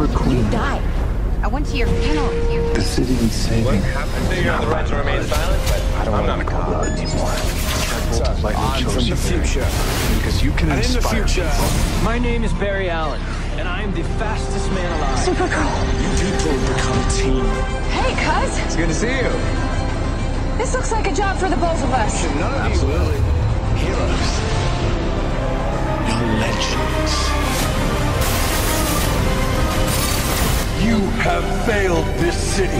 our queen. You died. I went to your funeral you. The city needs saving. So you the right to remain silent, but I don't I'm want not to a call cop. anymore. Careful, lightning I'm from the future. Because you can And in the future, people. my name is Barry Allen, and I am the fastest man alive. Supergirl. You people become a team. Hey, cuz. It's good to see you. This looks like a job for the both of us. None of you. Heroes. You're legends. You have failed this city.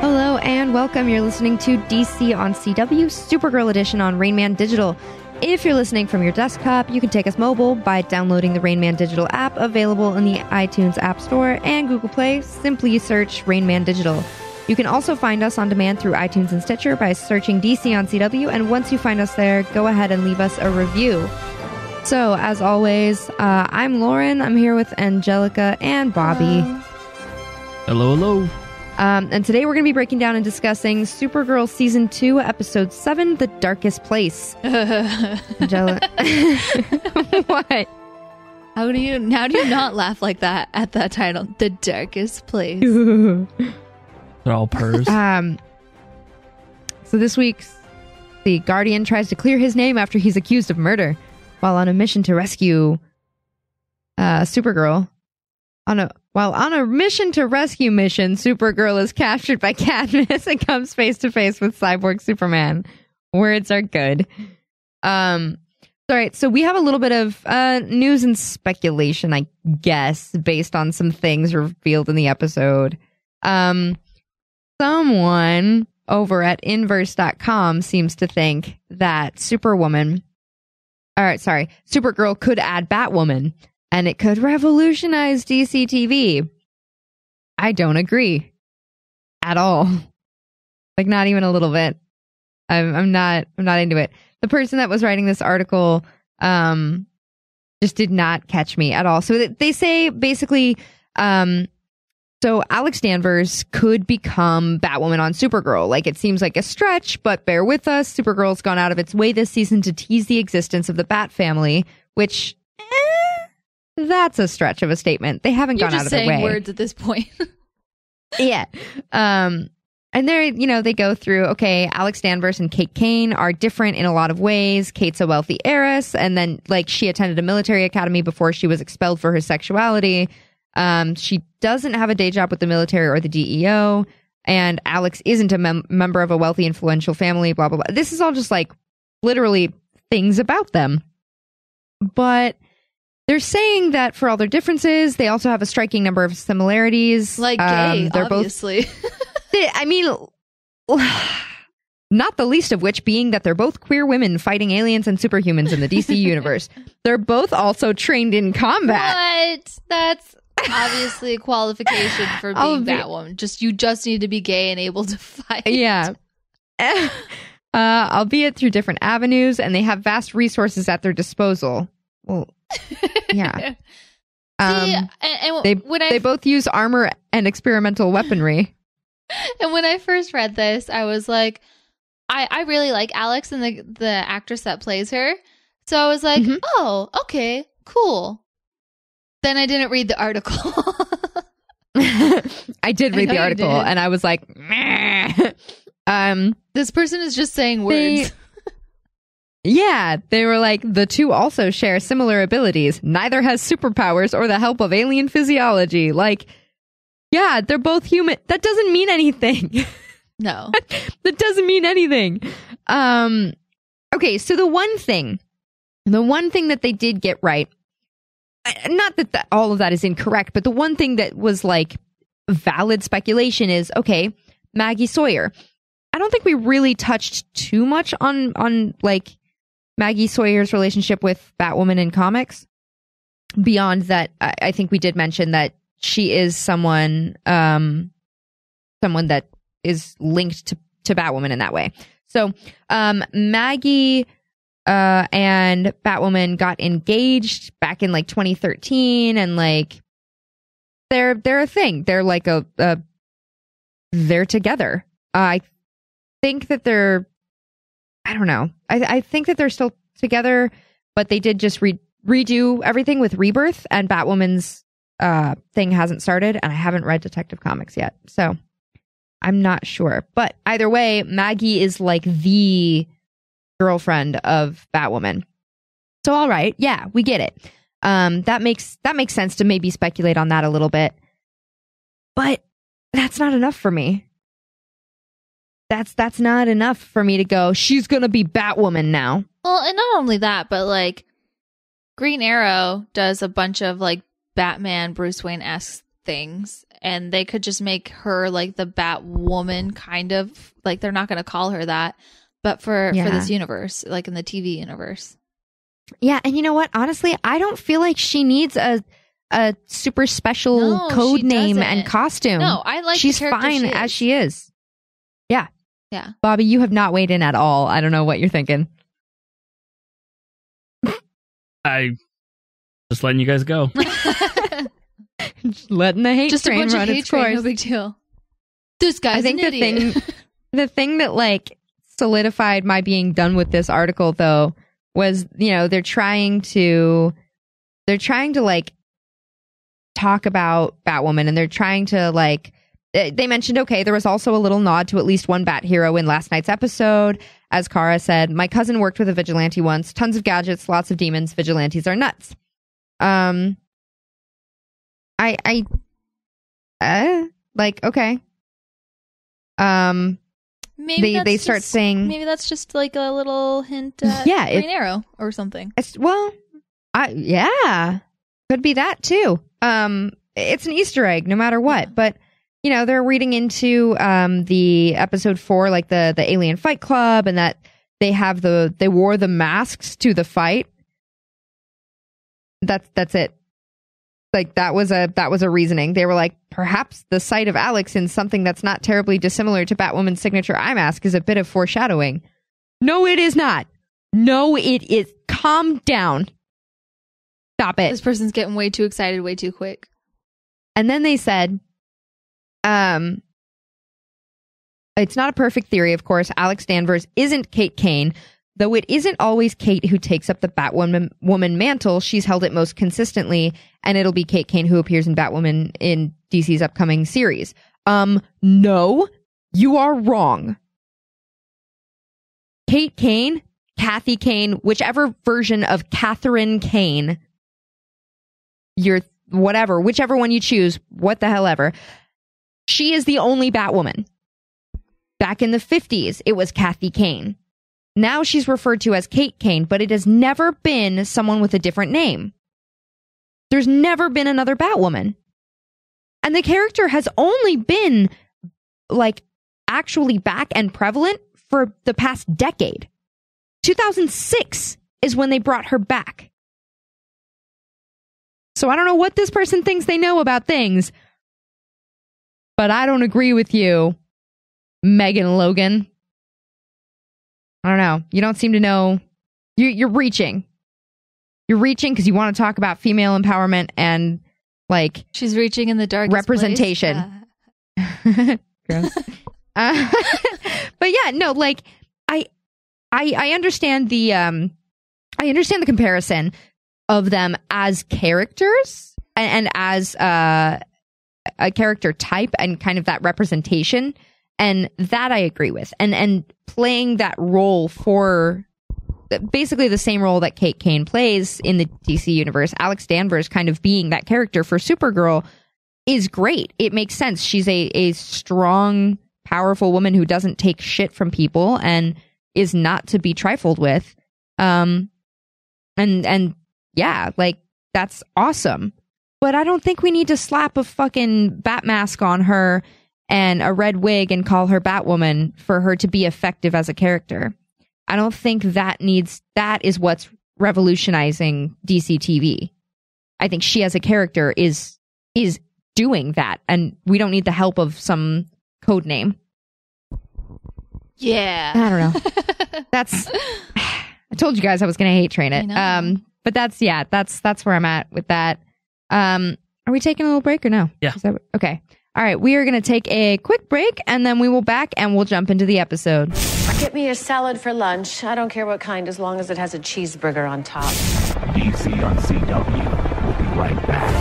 Hello and welcome. You're listening to DC on CW Supergirl Edition on Rainman Digital. If you're listening from your desktop, you can take us mobile by downloading the Rainman Digital app available in the iTunes App Store and Google Play. Simply search Rainman Digital. You can also find us on demand through iTunes and Stitcher by searching DC on CW. And once you find us there, go ahead and leave us a review. So, as always, uh, I'm Lauren. I'm here with Angelica and Bobby. Hello, hello. Um, and today we're going to be breaking down and discussing Supergirl Season 2, Episode 7, The Darkest Place. Angelica. what? How do you how do you not laugh like that at that title? The darkest place. They're all purrs. um, so this week's The Guardian tries to clear his name after he's accused of murder while on a mission to rescue uh, Supergirl. On a while on a mission to rescue mission, Supergirl is captured by Cadmus and comes face to face with Cyborg Superman. Words are good. Um, all right, so we have a little bit of uh, news and speculation, I guess, based on some things revealed in the episode. Um, someone over at inverse.com seems to think that Superwoman, all right, sorry, Supergirl could add Batwoman and it could revolutionize DC TV. I don't agree at all. Like not even a little bit. I'm I'm not I'm not into it. The person that was writing this article um just did not catch me at all. So they say basically um so Alex Danvers could become Batwoman on Supergirl. Like it seems like a stretch, but bear with us. Supergirl's gone out of its way this season to tease the existence of the Bat family, which eh, that's a stretch of a statement. They haven't You're gone out of their saying way words at this point. yeah. Um, and they're, you know, they go through, okay, Alex Danvers and Kate Kane are different in a lot of ways. Kate's a wealthy heiress, and then, like, she attended a military academy before she was expelled for her sexuality. Um, she doesn't have a day job with the military or the DEO, and Alex isn't a mem- member of a wealthy, influential family, blah, blah, blah. This is all just, like, literally things about them. But they're saying that for all their differences, they also have a striking number of similarities. like Um, gay, they're both obviously. they- I mean, not the least of which being that they're both queer women fighting aliens and superhumans in the DC universe. They're both also trained in combat. what? That's obviously a qualification for I'll being be- Batwoman. Just you just need to be gay and able to fight. Yeah. uh, albeit through different avenues, and they have vast resources at their disposal. Well, yeah. See, Um, and, and they when I they both use armor and experimental weaponry. And when I first read this, I was like, I, I really like Alex and the the actress that plays her. So I was like, Mhm. oh, okay, cool. Then I didn't read the article. I did read know the article, and I was like, Meh. um. this person is just saying They- words. Yeah, they were like, the two also share similar abilities. Neither has superpowers or the help of alien physiology. Like, yeah, they're both human. That doesn't mean anything. no. that doesn't mean anything. Um, okay, so the one thing, the one thing that they did get right, not that, that all of that is incorrect, but the one thing that was like valid speculation is okay, Maggie Sawyer. I don't think we really touched too much on on like Maggie Sawyer's relationship with Batwoman in comics. Beyond that, I, I think we did mention that she is someone, um, someone that is linked to to Batwoman in that way. So, um, Maggie uh, and Batwoman got engaged back in like 2013, and like they're they're a thing. They're like a, a they're together. I think that they're I don't know. I, I think that they're still together, but they did just re- redo everything with Rebirth, and Batwoman's uh, thing hasn't started, and I haven't read Detective Comics yet, so I'm not sure. But either way, Maggie is like the girlfriend of Batwoman. So all right, yeah, we get it. Um, that makes that makes sense to maybe speculate on that a little bit, but that's not enough for me. That's that's not enough for me to go. She's gonna be Batwoman now. Well, and not only that, but like Green Arrow does a bunch of like Batman, Bruce Wayne esque things, and they could just make her like the Batwoman kind of like they're not going to call her that, but for Yeah. for this universe, like in the TV universe, Yeah, and you know what? Honestly, I don't feel like she needs a a super special No, code name and doesn't. costume. no, I like she's character fine she as she is. Yeah, Yeah, Bobby, you have not weighed in at all. I don't know what you're thinking. I just letting you guys go. Just letting the hate just a train bunch run of its train, course. no big deal. This guy's I think an the idiot. thing, the thing that like solidified my being done with this article though was, you know, they're trying to, they're trying to like talk about Batwoman and they're trying to like, they mentioned, okay, there was also a little nod to at least one Bat hero in last night's episode. As Kara said, my cousin worked with a vigilante once, tons of gadgets, lots of demons. Vigilantes are nuts. Um, I, I, uh, like, okay. Um, maybe they- they start just- saying- maybe that's just like a little hint at Yeah, it- Green Arrow or something. It's well, I yeah, could be that too. Um, it's an Easter egg, no matter what. But you know, they're reading into um the episode four, like the the Alien Fight Club, and that they have the they wore the masks to the fight. That's that's it. Like that was a that was a reasoning. They were like, perhaps the sight of Alex in something that's not terribly dissimilar to Batwoman's signature eye mask is a bit of foreshadowing. No, it is not. No, it is. Calm down. Stop it. This person's getting way too excited, way too quick. And then they said, um, it's not a perfect theory, of course. Alex Danvers isn't Kate Kane, though it isn't always Kate who takes up the Batwoman woman mantle. She's held it most consistently, and it'll be Kate Kane who appears in Batwoman in DC's upcoming series. Um, no, you are wrong. Kate Kane, Kathy Kane, whichever version of Catherine Kane you're whatever, whichever one you choose, what the hell ever. She is the only Batwoman. Back in the 50s, it was Kathy Kane. Now she's referred to as Kate Kane, but it has never been someone with a different name. There's never been another Batwoman. And the character has only been like actually back and prevalent for the past decade. 2006 is when they brought her back. So I don't know what this person thinks they know about things, but I don't agree with you, Megan Logan. I don't know. You don't seem to know. You, you're reaching. You're reaching because you want to talk about female empowerment and like She's reaching in the dark. Representation. Gross. Uh, but yeah, no, like I, I, I understand the, um, I understand the comparison of them as characters and, and as uh, a character type and kind of that representation, and that I agree with, and and playing that role for basically the same role that Kate Kane plays in the DC universe, Alex Danvers kind of being that character for Supergirl is great. It makes sense. She's a, a strong, powerful woman who doesn't take shit from people and is not to be trifled with. Um, and, and yeah, like that's awesome. But I don't think we need to slap a fucking bat mask on her and a red wig and call her Batwoman for her to be effective as a character. I don't think that needs, that is what's revolutionizing DC TV. I think she as a character is, is doing that and we don't need the help of some code name. Yeah. I don't know. that's I told you guys I was going to hate train it. Um but that's yeah, that's that's where I'm at with that. Um are we taking a little break or no? Yeah. Is that, okay. All right, we are going to take a quick break and then we will back and we'll jump into the episode. Get me a salad for lunch. I don't care what kind, as long as it has a cheeseburger on top. DC on CW. We'll be right back.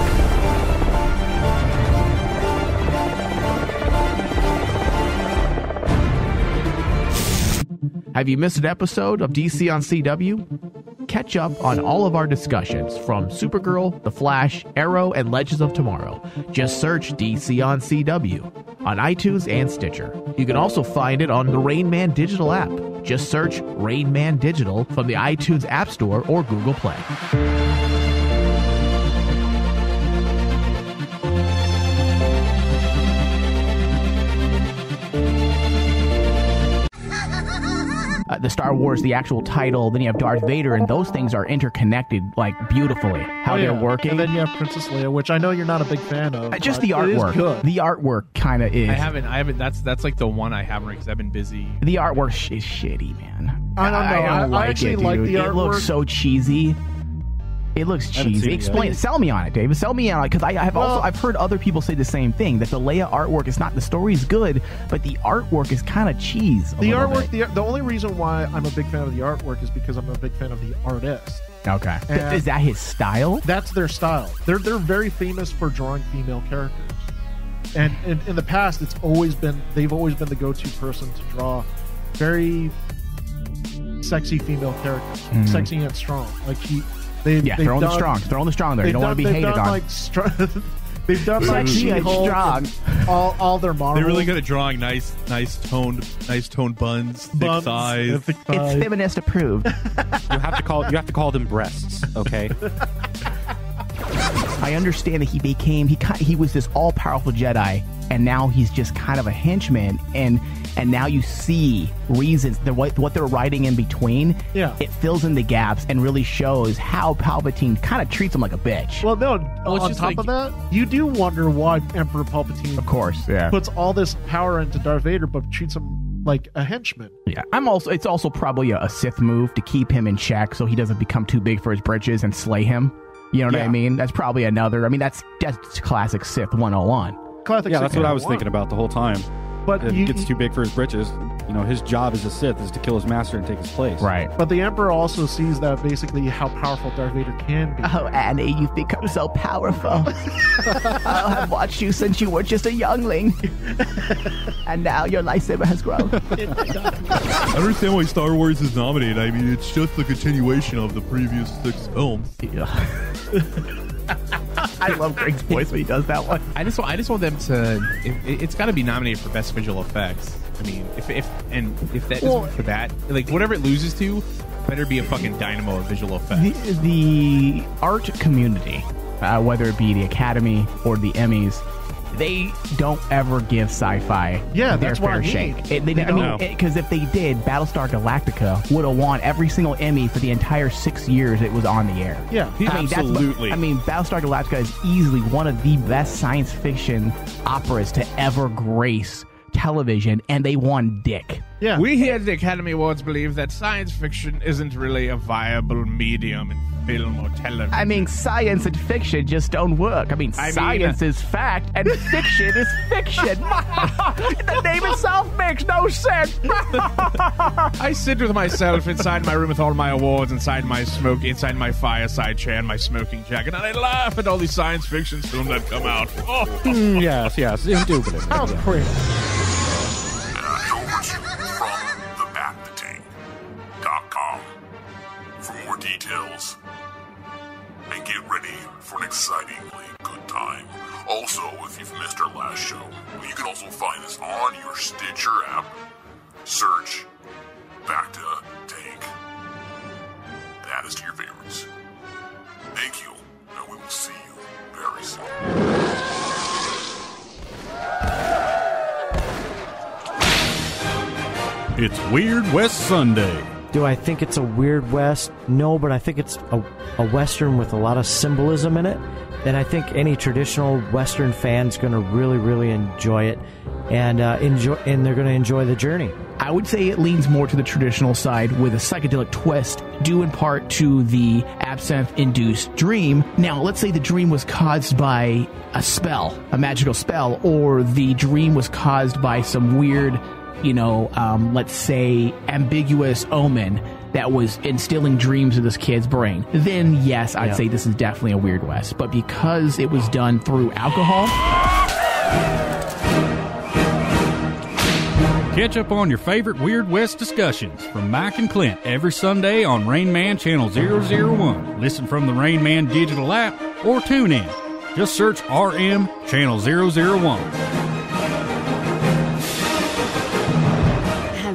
Have you missed an episode of DC on CW? Catch up on all of our discussions from Supergirl, The Flash, Arrow, and Legends of Tomorrow. Just search DC on CW on iTunes and Stitcher. You can also find it on the Rain Man digital app. Just search Rain Man Digital from the iTunes App Store or Google Play. Uh, the Star Wars, the actual title, then you have Darth Vader, and those things are interconnected like beautifully. How Oh, they're working. And then you have Princess Leia, which I know you're not a big fan of. Uh, just but the it is artwork. good. The artwork kind of is. I haven't. I haven't. That's that's like the one I haven't because I've been busy. The artwork is shitty, man. I don't know. I, I- don't I like actually it, like dude. the It looks so cheesy. It looks cheesy. it. Explain. Sell me on it, David. Sell me on it because I have also I've heard other people say the same thing that the Leia artwork is not the story's good, but the artwork is kind of cheese. The artwork, the, the only reason why I'm a big fan of the artwork is because I'm a big fan of the artist. Okay. And- is that his style? That's their style. They're they're very famous for drawing female characters, and in, in the past, it's always been they've always been the go-to person to draw very sexy female characters, Mhm. sexy and strong. Like he, they Yeah, they've throwing the done- strong, throwing the strong there. You they've don't want to done- be they've hated done on. Like str- they've done like Sexy and She-Hulk strong. all all their models. They're really good at drawing nice, nice toned, nice toned buns, thick Buns, thighs. yeah, thick It's feminist approved. You have to call you have to call them breasts, okay? I understand that he became he ki- he was this all powerful Jedi, and now he's just kind of a henchman, and and now you see reasons that what what they're writing in between. Yeah. it fills in the gaps and really shows how Palpatine kind of treats him like a bitch. Well, no. Well, on top like- of that, you do wonder why Emperor Palpatine, Of course, yeah. puts all this power into Darth Vader, but treats him like a henchman. Yeah, I'm also. It's also probably a, a Sith move to keep him in check, so he doesn't become too big for his britches and slay him. You know what I mean? That's probably another. I mean, that's that's classic Sith 101. Classic yeah, Sith that's what I was oh thinking about the whole time. But if you- he gets too big for his britches, you know, his job as a Sith is to kill his master and take his place. Right. But the Emperor also sees that basically how powerful Darth Vader can be. Oh, Annie, you've become so powerful. I have watched you since you were just a youngling, and now your lightsaber has grown. I understand why Star Wars is nominated. I mean, it's just a continuation of the previous six films. I love Greg's voice when he does that one. I just, want- I just want them to. It, it's got to be nominated for best visual effects. I mean, if if and if that Well- for that, like whatever it loses to, better be a fucking dynamo of visual effects. The, the art community, uh, whether it be the Academy or the Emmys, they don't ever give sci-fi Yeah, their that's what fair I mean. shake. It- they- They I mean, because if they did, Battlestar Galactica would have won every single Emmy for the entire six years it was on the air. Yeah. I mean, that's- Absolutely. I mean, Battlestar Galactica is easily one of the best science fiction operas to ever grace television, and they won Dick. Yeah. We here at the Academy Awards believe that science fiction isn't really a viable medium in film or television. I mean, science and fiction just don't work. I mean, I mean- science is fact and fiction is fiction. the name itself makes no sense. I sit with myself inside my room with all my awards inside my smoke, inside my fireside chair and my smoking jacket, and I laugh at all these science fiction films that come out. Oh. Mm, yes, yes, indubitably. Sounds yeah. crazy. Details. And get ready for an excitingly good time. Also, if you've missed our last show, you can also find us on your Stitcher app. Search Back to Tank. Add us to your favorites. Thank you, and we will see you very soon. It's Weird West Sunday. Do I think it's a Weird West? No, but I think it's a, a Western with a lot of symbolism in it. And I think any traditional Western fan's going to really, really enjoy it, and uh, enjoy, and they're going to enjoy the journey. I would say it leans more to the traditional side with a psychedelic twist, due in part to the absinthe induced dream. Now, let's say the dream was caused by a spell, a magical spell, or the dream was caused by some weird, you know, um, let's say ambiguous omen that was instilling dreams in this kid's brain. Then, yes, I'd Yeah. say this is definitely a Weird West. But because it was done through alcohol, Catch up on your favorite Weird West discussions from Mike and Clint every Sunday on Rain Man Channel 001. Listen from the Rain Man digital app or tune in. Just search RM Channel 001.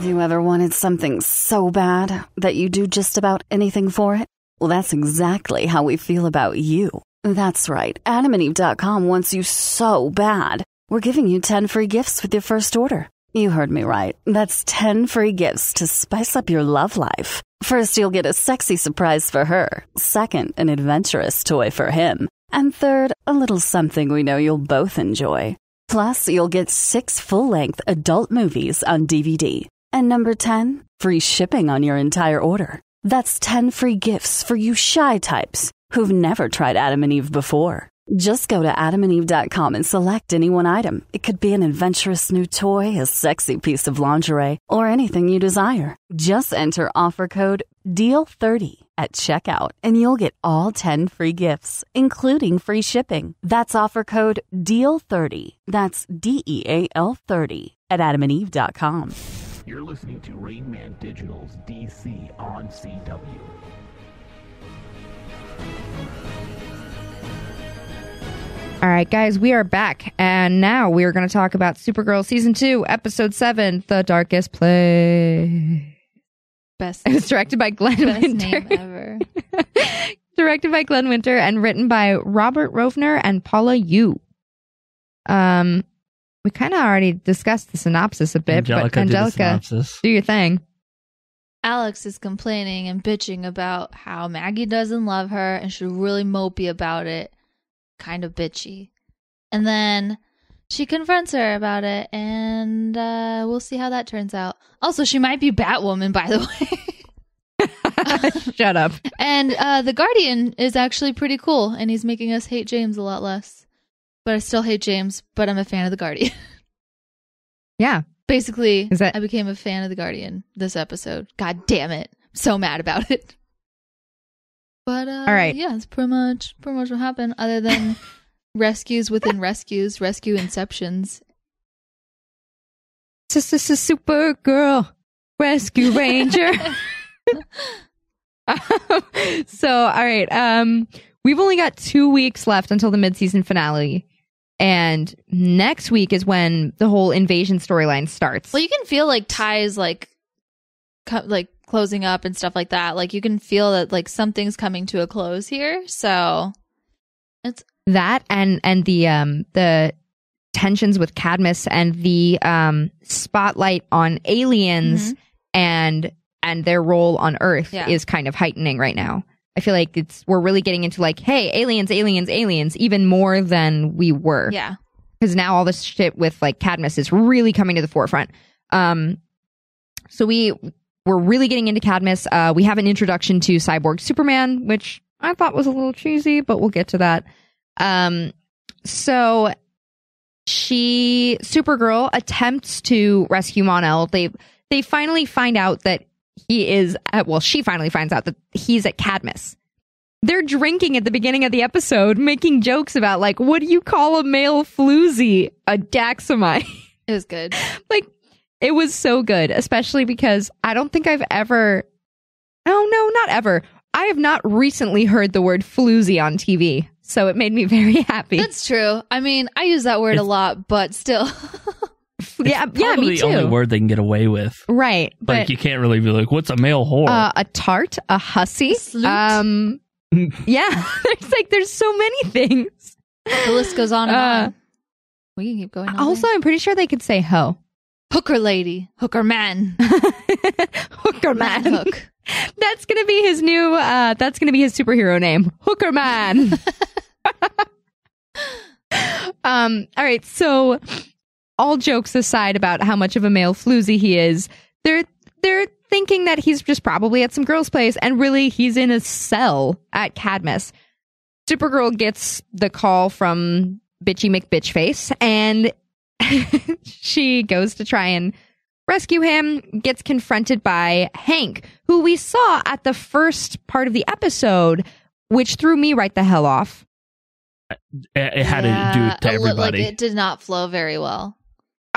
You ever wanted something so bad that you do just about anything for it? Well, that's exactly how we feel about you. That's right. AdamandEve.com wants you so bad. We're giving you 10 free gifts with your first order. You heard me right. That's 10 free gifts to spice up your love life. First, you'll get a sexy surprise for her. Second, an adventurous toy for him. And third, a little something we know you'll both enjoy. Plus, you'll get six full length adult movies on DVD. And number 10, free shipping on your entire order. That's 10 free gifts for you shy types who've never tried Adam and Eve before. Just go to adamandeve.com and select any one item. It could be an adventurous new toy, a sexy piece of lingerie, or anything you desire. Just enter offer code DEAL30 at checkout and you'll get all 10 free gifts, including free shipping. That's offer code DEAL30. That's D E A L 30 at adamandeve.com. You're listening to Rain Man Digital's DC on CW. All right, guys, we are back, and now we are going to talk about Supergirl season two, episode seven, "The Darkest Place." Best. It was directed by Glenn Best Winter. name ever. directed by Glenn Winter and written by Robert Rovner and Paula Yoo. Um, we kind of already discussed the synopsis a bit, Angelica but Angelica, do your thing. Alex is complaining and bitching about how Maggie doesn't love her and she's really mopey about it. Kind of bitchy. And then she confronts her about it, and uh, we'll see how that turns out. Also, she might be Batwoman, by the way. Shut up. And uh, the Guardian is actually pretty cool, and he's making us hate James a lot less. But I still hate James, but I'm a fan of the Guardian. Yeah. Basically, Is that- I became a fan of the Guardian this episode. God damn it. so mad about it. But uh, All right. yeah, it's pretty much pretty much what happened. Other than rescues within rescues, rescue inceptions. This is a Supergirl Rescue Ranger. so, all right. Um, we've only got two weeks left until the mid-season finale, and next week is when the whole invasion storyline starts. Well, you can feel like ties like co- like closing up and stuff like that. Like you can feel that like something's coming to a close here. So it's that and and the um the tensions with Cadmus and the um spotlight on aliens and and their role on Earth Yeah. is kind of heightening right now. I feel like it's we're really getting into like, hey, aliens, aliens, aliens, even more than we were. yeah. Because now all this shit with like Cadmus is really coming to the forefront. Um, so we we're really getting into Cadmus. Uh, we have an introduction to Cyborg Superman, which I thought was a little cheesy, but we'll get to that. Um, so she Supergirl attempts to rescue Mon-El. They they finally find out that he is at, well, she finally finds out that he's at Cadmus. They're drinking at the beginning of the episode, making jokes about like, what do you call a male floozy? A Daxamite. It was good. like it was so good, especially because I don't think I've ever Oh no, not ever. I have not recently heard the word floozy on TV. So it made me very happy. That's true. I mean, I use that word a lot, but still. yeah, yeah, Probably me the only word they can get away with. Right. But Like you can't really be like, "What's a male whore?" uh, a tart, a hussy. Um yeah, there's like there's so many things. the list goes on and Uh, on. We can keep going. all Also, day. I'm pretty sure they could say ho. hooker lady, hooker man, Hooker man. hook. That's gonna be his new. uh That's gonna be his superhero name, Hooker Man. um. All right. So, all jokes aside about how much of a male floozy he is, they're they're thinking that he's just probably at some girl's place, and really he's in a cell at Cadmus. Supergirl gets the call from Bitchy McBitchface, and she goes to try and rescue him. Gets confronted by Hank, who we saw at the first part of the episode, which threw me right the hell off. It, it had Yeah, to do to everybody. Like it did not flow very well.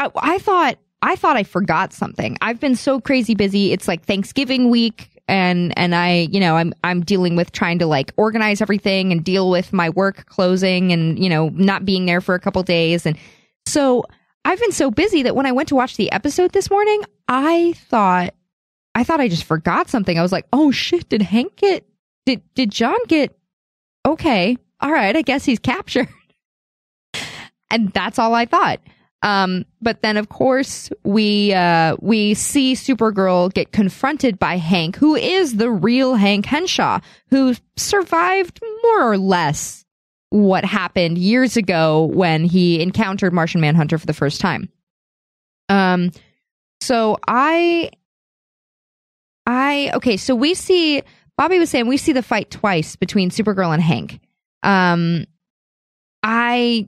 I, I thought I thought I forgot something. I've been so crazy busy. It's like Thanksgiving week and and I, you know, I'm I'm dealing with trying to like organize everything and deal with my work closing and, you know, not being there for a couple days and so I've been so busy that when I went to watch the episode this morning, I thought I thought I just forgot something. I was like, "Oh shit, did Hank get did did John get okay. All right, I guess he's captured." and that's all I thought. Um, but then of course we uh, we see Supergirl get confronted by Hank, who is the real Hank Henshaw, who survived more or less what happened years ago when he encountered Martian Manhunter for the first time. Um, so I, I okay. So we see Bobby was saying we see the fight twice between Supergirl and Hank. Um, I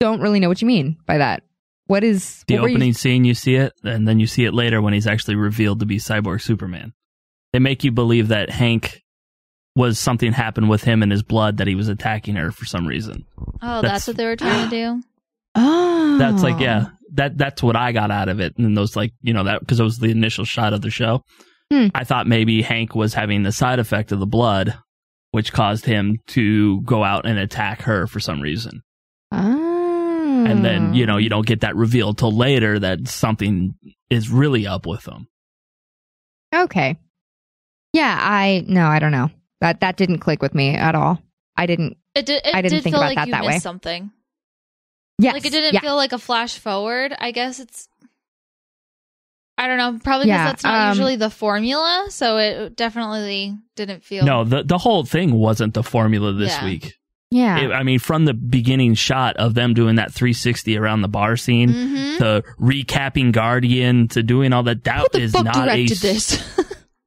don't really know what you mean by that. What is the what were you- opening scene, you see it, and then you see it later when he's actually revealed to be Cyborg Superman. They make you believe that Hank was something happened with him in his blood that he was attacking her for some reason. Oh, that's, That's- what they were trying to do. Oh, That's like yeah, that that's what I got out of it. And those like you know that because it was the initial shot of the show. Hmm. I thought maybe Hank was having the side effect of the blood, which caused him to go out and attack her for some reason. Ah. And then you know you don't get that reveal till later that something is really up with them. Okay. Yeah, I no, I don't know. That that didn't click with me at all. I didn't. It did. It I didn't did think feel about like that you that missed way. something. Yeah. Like it didn't yeah. feel like a flash forward. I guess it's. I don't know. Probably because Yeah, that's not um, usually the formula, so it definitely didn't feel. No, the the whole thing wasn't the formula this Yeah. week. Yeah. It- I mean, from the beginning shot of them doing that 360 around the bar scene Mhm. to recapping Guardian to doing all that, that is not a this.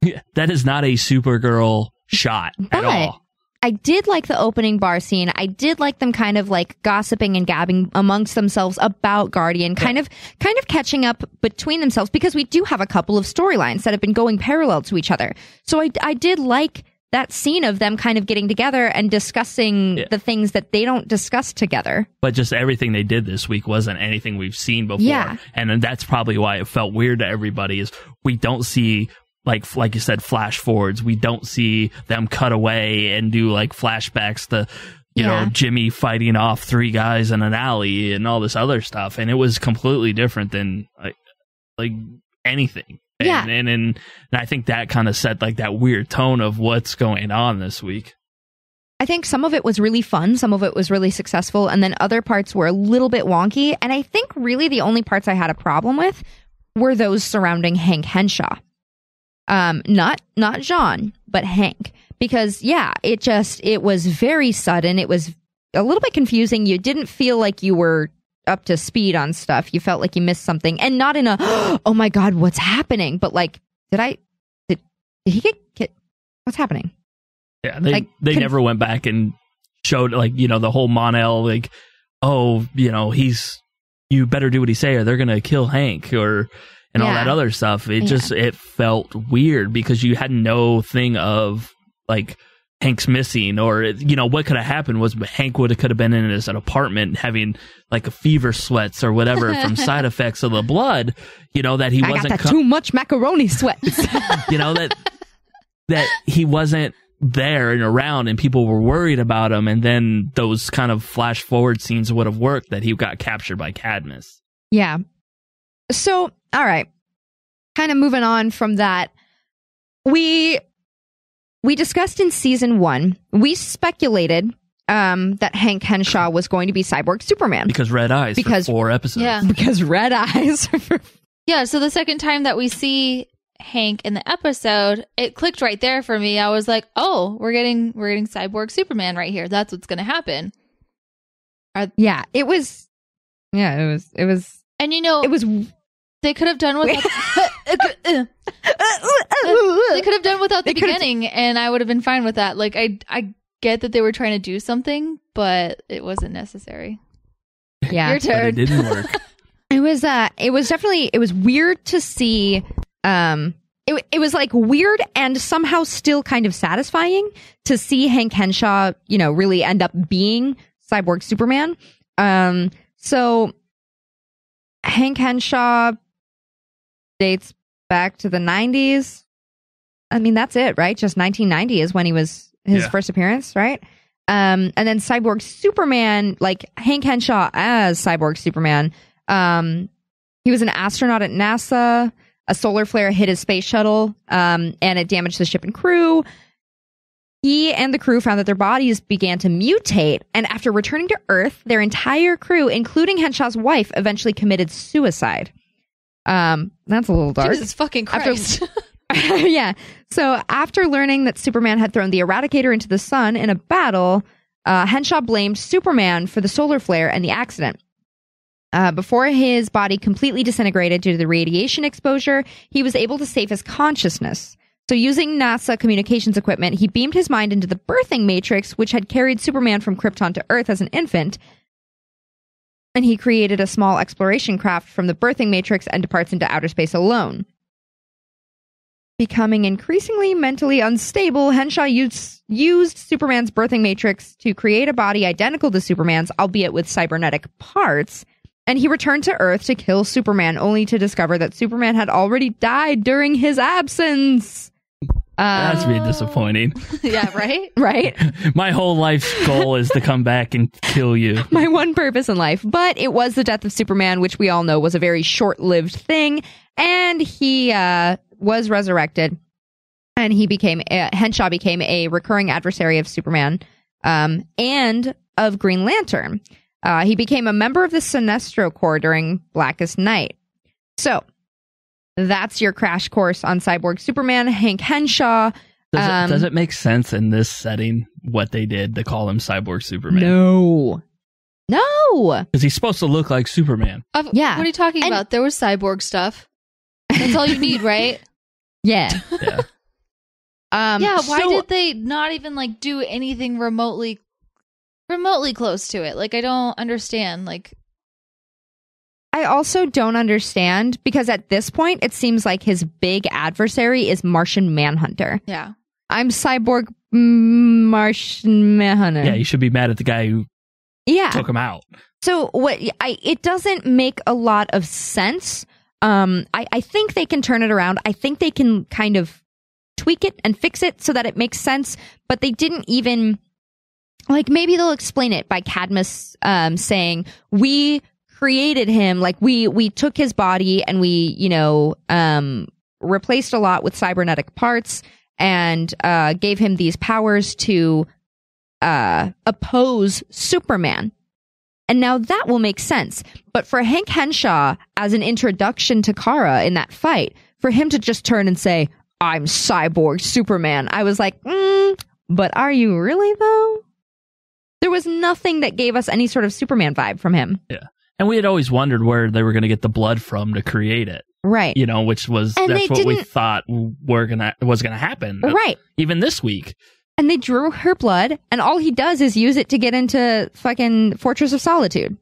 that is not a Supergirl shot at all. I did like the opening bar scene. I did like them kind of like gossiping and gabbing amongst themselves about Guardian, kind of kind of catching up between themselves because we do have a couple of storylines that have been going parallel to each other. So I I did like that scene of them kind of getting together and discussing the things that they don't discuss together. But just everything they did this week wasn't anything we've seen before. Yeah. And then that's probably why it felt weird to everybody is we don't see like like you said flash forwards. We don't see them cut away and do like flashbacks to you Yeah. know Jimmy fighting off three guys in an alley and all this other stuff and it was completely different than like like anything. And, Yeah. and and, and I think that kind of set like that weird tone of what's going on this week. I think some of it was really fun, some of it was really successful, and then other parts were a little bit wonky. And I think really the only parts I had a problem with were those surrounding Hank Henshaw. Um, not not John, but Hank. Because yeah, it just it was very sudden. It was a little bit confusing. You didn't feel like you were up to speed on stuff. You felt like you missed something. And not in a oh my god, what's happening? But like, did I did, did he get, get what's happening? Yeah, they Like, they never went back and showed like you know the whole Mon-El like oh you know he's you better do what he say or they're gonna kill Hank or and all that other stuff. It Yeah. just it felt weird because you had no thing of like Hank's missing or you know what could have happened was Hank would have could have been in his apartment having like a fever sweats or whatever from side effects of the blood. You know that he I wasn't got that co- too much macaroni sweats. you know that that he wasn't there and around and people were worried about him and then those kind of flash forward scenes would have worked that he got captured by Cadmus. Yeah. So, all right. Kind of moving on from that. We we discussed in season 1, we speculated um that Hank Henshaw was going to be Cyborg Superman. Because red eyes Because- for four episodes. Yeah. Because red eyes. Yeah, so the second time that we see Hank in the episode, it clicked right there for me. I was like, "Oh, we're getting we're getting Cyborg Superman right here. That's what's going to happen." yeah, it was yeah, it was it was And you know, it was they could have done with they could have done without the beginning, and I would have been fine with that. Like I, I get that they were trying to do something, but it wasn't necessary. Yeah. Your turn. But it didn't work. It was uh it was definitely it was weird to see um it, it was like weird and somehow still kind of satisfying to see Hank Henshaw, you know, really end up being Cyborg Superman. Um so Hank Henshaw dates back to the 90s. I mean, that's it, right? Just 1990 is when he was his Yeah. first appearance, right? Um, and then Cyborg Superman, like Hank Henshaw as Cyborg Superman, um, he was an astronaut at NASA. A solar flare hit his space shuttle, um, and it damaged the ship and crew. He and the crew found that their bodies began to mutate, and after returning to Earth, their entire crew, including Henshaw's wife, eventually committed suicide. Um, that's a little dark. Jesus fucking After- Christ! yeah. So after learning that Superman had thrown the Eradicator into the sun in a battle, uh, Henshaw blamed Superman for the solar flare and the accident. Uh, before his body completely disintegrated due to the radiation exposure, he was able to save his consciousness. So, using NASA communications equipment, he beamed his mind into the birthing matrix, which had carried Superman from Krypton to Earth as an infant. And he created a small exploration craft from the birthing matrix and departs into outer space alone. Becoming increasingly mentally unstable, Henshaw used, used Superman's birthing matrix to create a body identical to Superman's, albeit with cybernetic parts. And he returned to Earth to kill Superman, only to discover that Superman had already died during his absence. That's Um, be disappointing. yeah, right. right? My whole life's goal is to come back and kill you. my one purpose in life. But it was the death of Superman, which we all know was a very short lived thing. And he uh, was resurrected. And he became, uh, Henshaw became a recurring adversary of Superman um, and of Green Lantern. Uh, he became a member of the Sinestro Corps during Blackest Night. So that's your crash course on Cyborg Superman, Hank Henshaw. Does, Um, it, does it make sense in this setting what they did to call him Cyborg Superman? No. No. Because he's supposed to look like Superman. Of- Yeah. What are you talking about? There was cyborg stuff. That's all you need, right? Yeah. Yeah. Um, yeah. Why so- did they not even like do anything remotely, remotely close to it? Like I don't understand. Like I also don't understand because at this point it seems like his big adversary is Martian Manhunter. yeah. I'm Cyborg Martian Manhunter. Yeah, you should be mad at the guy who Yeah. took him out. So what I it doesn't make a lot of sense. Um I, I think they can turn it around. I think they can kind of tweak it and fix it so that it makes sense, but they didn't even like maybe they'll explain it by Cadmus um saying we created him like we we took his body and we, you know, um replaced a lot with cybernetic parts and uh gave him these powers to uh oppose Superman. And now that will make sense. But for Hank Henshaw, as an introduction to Kara in that fight, for him to just turn and say, I'm Cyborg Superman, I was like, mm, but are you really though? There was nothing that gave us any sort of Superman vibe from him. Yeah. And we had always wondered where they were going to get the blood from to create it. Right. You know, which was And that's what we thought were gonna was gonna happen. Uh, right. Even this week. And they drew her blood, and all he does is use it to get into fucking Fortress of Solitude.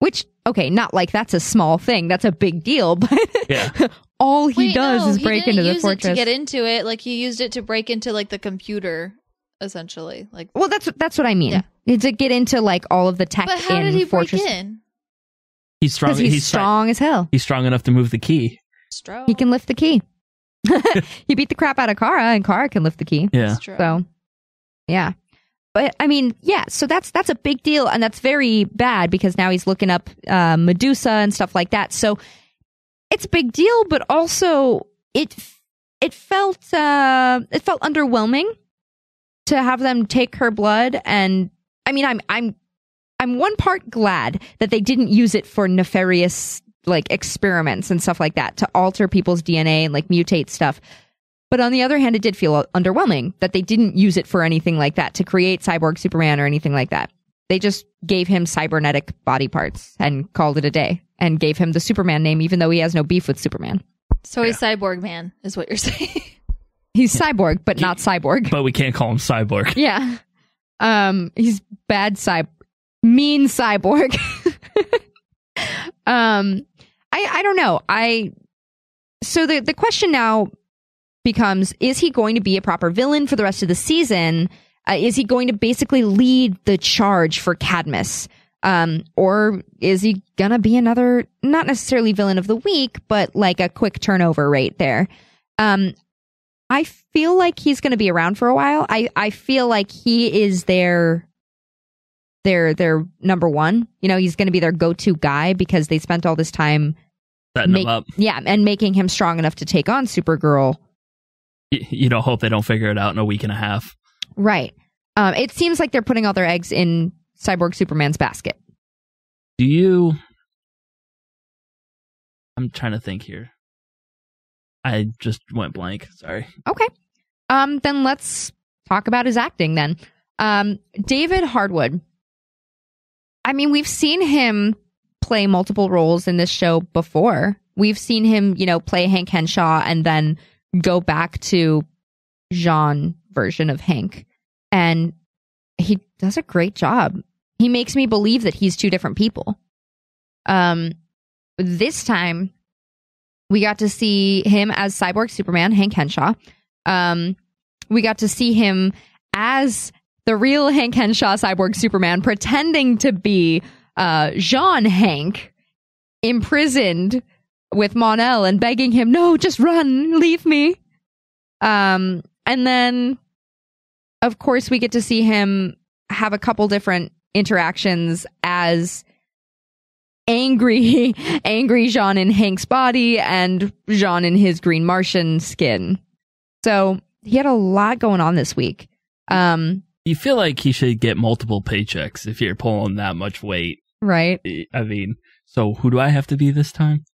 Which, okay, not like that's a small thing. That's a big deal, but Yeah. all he Wait, does no, is he break didn't into the use fortress. it to get into it. Like he used it to break into like the computer, essentially. Like, Well, that's that's what I mean. To get into like all of the tech but how in did he Fortress. break in? He's strong. He's, he's strong as hell. He's strong enough to move the key. Strong. He can lift the key. he beat the crap out of Kara, and Kara can lift the key. Yeah. That's true. So, yeah. But I mean, yeah. So that's that's a big deal, and that's very bad because now he's looking up uh, Medusa and stuff like that. So it's a big deal, but also it it felt uh, it felt underwhelming to have them take her blood and I mean I'm I'm I'm one part glad that they didn't use it for nefarious like experiments and stuff like that to alter people's DNA and like mutate stuff. But on the other hand, it did feel underwhelming that they didn't use it for anything like that to create Cyborg Superman or anything like that. They just gave him cybernetic body parts and called it a day and gave him the Superman name even though he has no beef with Superman. So he's cyborg man, is what you're saying. He's cyborg, but not cyborg. But we can't call him cyborg. Yeah. Um, he's bad cy, mean cyborg. um, I I don't know. I so the the question now becomes: Is he going to be a proper villain for the rest of the season? Uh, is he going to basically lead the charge for Cadmus? Um, or is he gonna be another, not necessarily villain of the week, but like a quick turnover rate there? Um, I feel like he's going to be around for a while. I, I feel like he is their their their number one. You know, he's going to be their go to guy because they spent all this time Setting make- him up. Yeah, and making him strong enough to take on Supergirl. Y- You don't hope they don't figure it out in a week and a half. Right. Um, it seems like they're putting all their eggs in Cyborg Superman's basket. Do you? I'm trying to think here. I just went blank. Sorry. Okay. Um, then let's talk about his acting then. Um, David Harewood. I mean, we've seen him play multiple roles in this show before. We've seen him, you know, play Hank Henshaw and then go back to J'onn version of Hank. And he does a great job. He makes me believe that he's two different people. Um, this time we got to see him as Cyborg Superman, Hank Henshaw. Um, we got to see him as the real Hank Henshaw Cyborg Superman, pretending to be uh, J'onn Hank, imprisoned with Mon-El and begging him, "No, just run, leave me." Um, and then, of course, we get to see him have a couple different interactions as angry, angry J'onn in Hank's body and J'onn in his Green Martian skin. So he had a lot going on this week. Um, You feel like he should get multiple paychecks if you're pulling that much weight. right? I mean, so who do I have to be this time?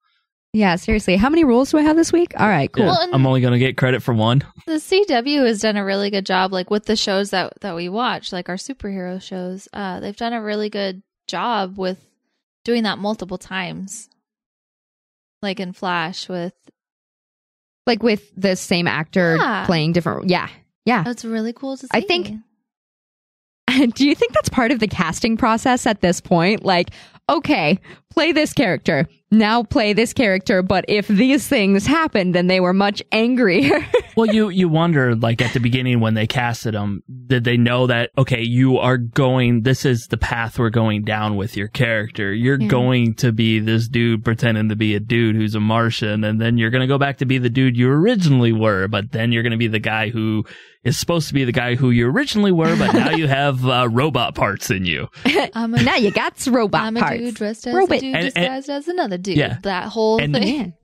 Yeah, seriously. How many rules do I have this week? All right, cool. Yeah, I'm only going to get credit for one. The CW has done a really good job, like with the shows that that we watch, like our superhero shows. Uh, they've done a really good job with doing that multiple times, like in Flash with. like with the same actor Yeah. playing different. Yeah, yeah. That's really cool to see. I think. Do you think that's part of the casting process at this point? Like, okay, play this character. Now play this character, but if these things happened and they were much angrier. well, you you wonder like at the beginning when they casted him, did they know that okay, you are going this is the path we're going down with your character. You're Yeah. going to be this dude pretending to be a dude who's a Martian and then you're going to go back to be the dude you originally were, but then you're going to be the guy who is supposed to be the guy who you originally were, but now you have uh, robot parts in you. I'm a, now you got robot I'm a parts. dude dressed as Robot. a dude And- and- disguised as another dude. Yeah. That whole And- thing.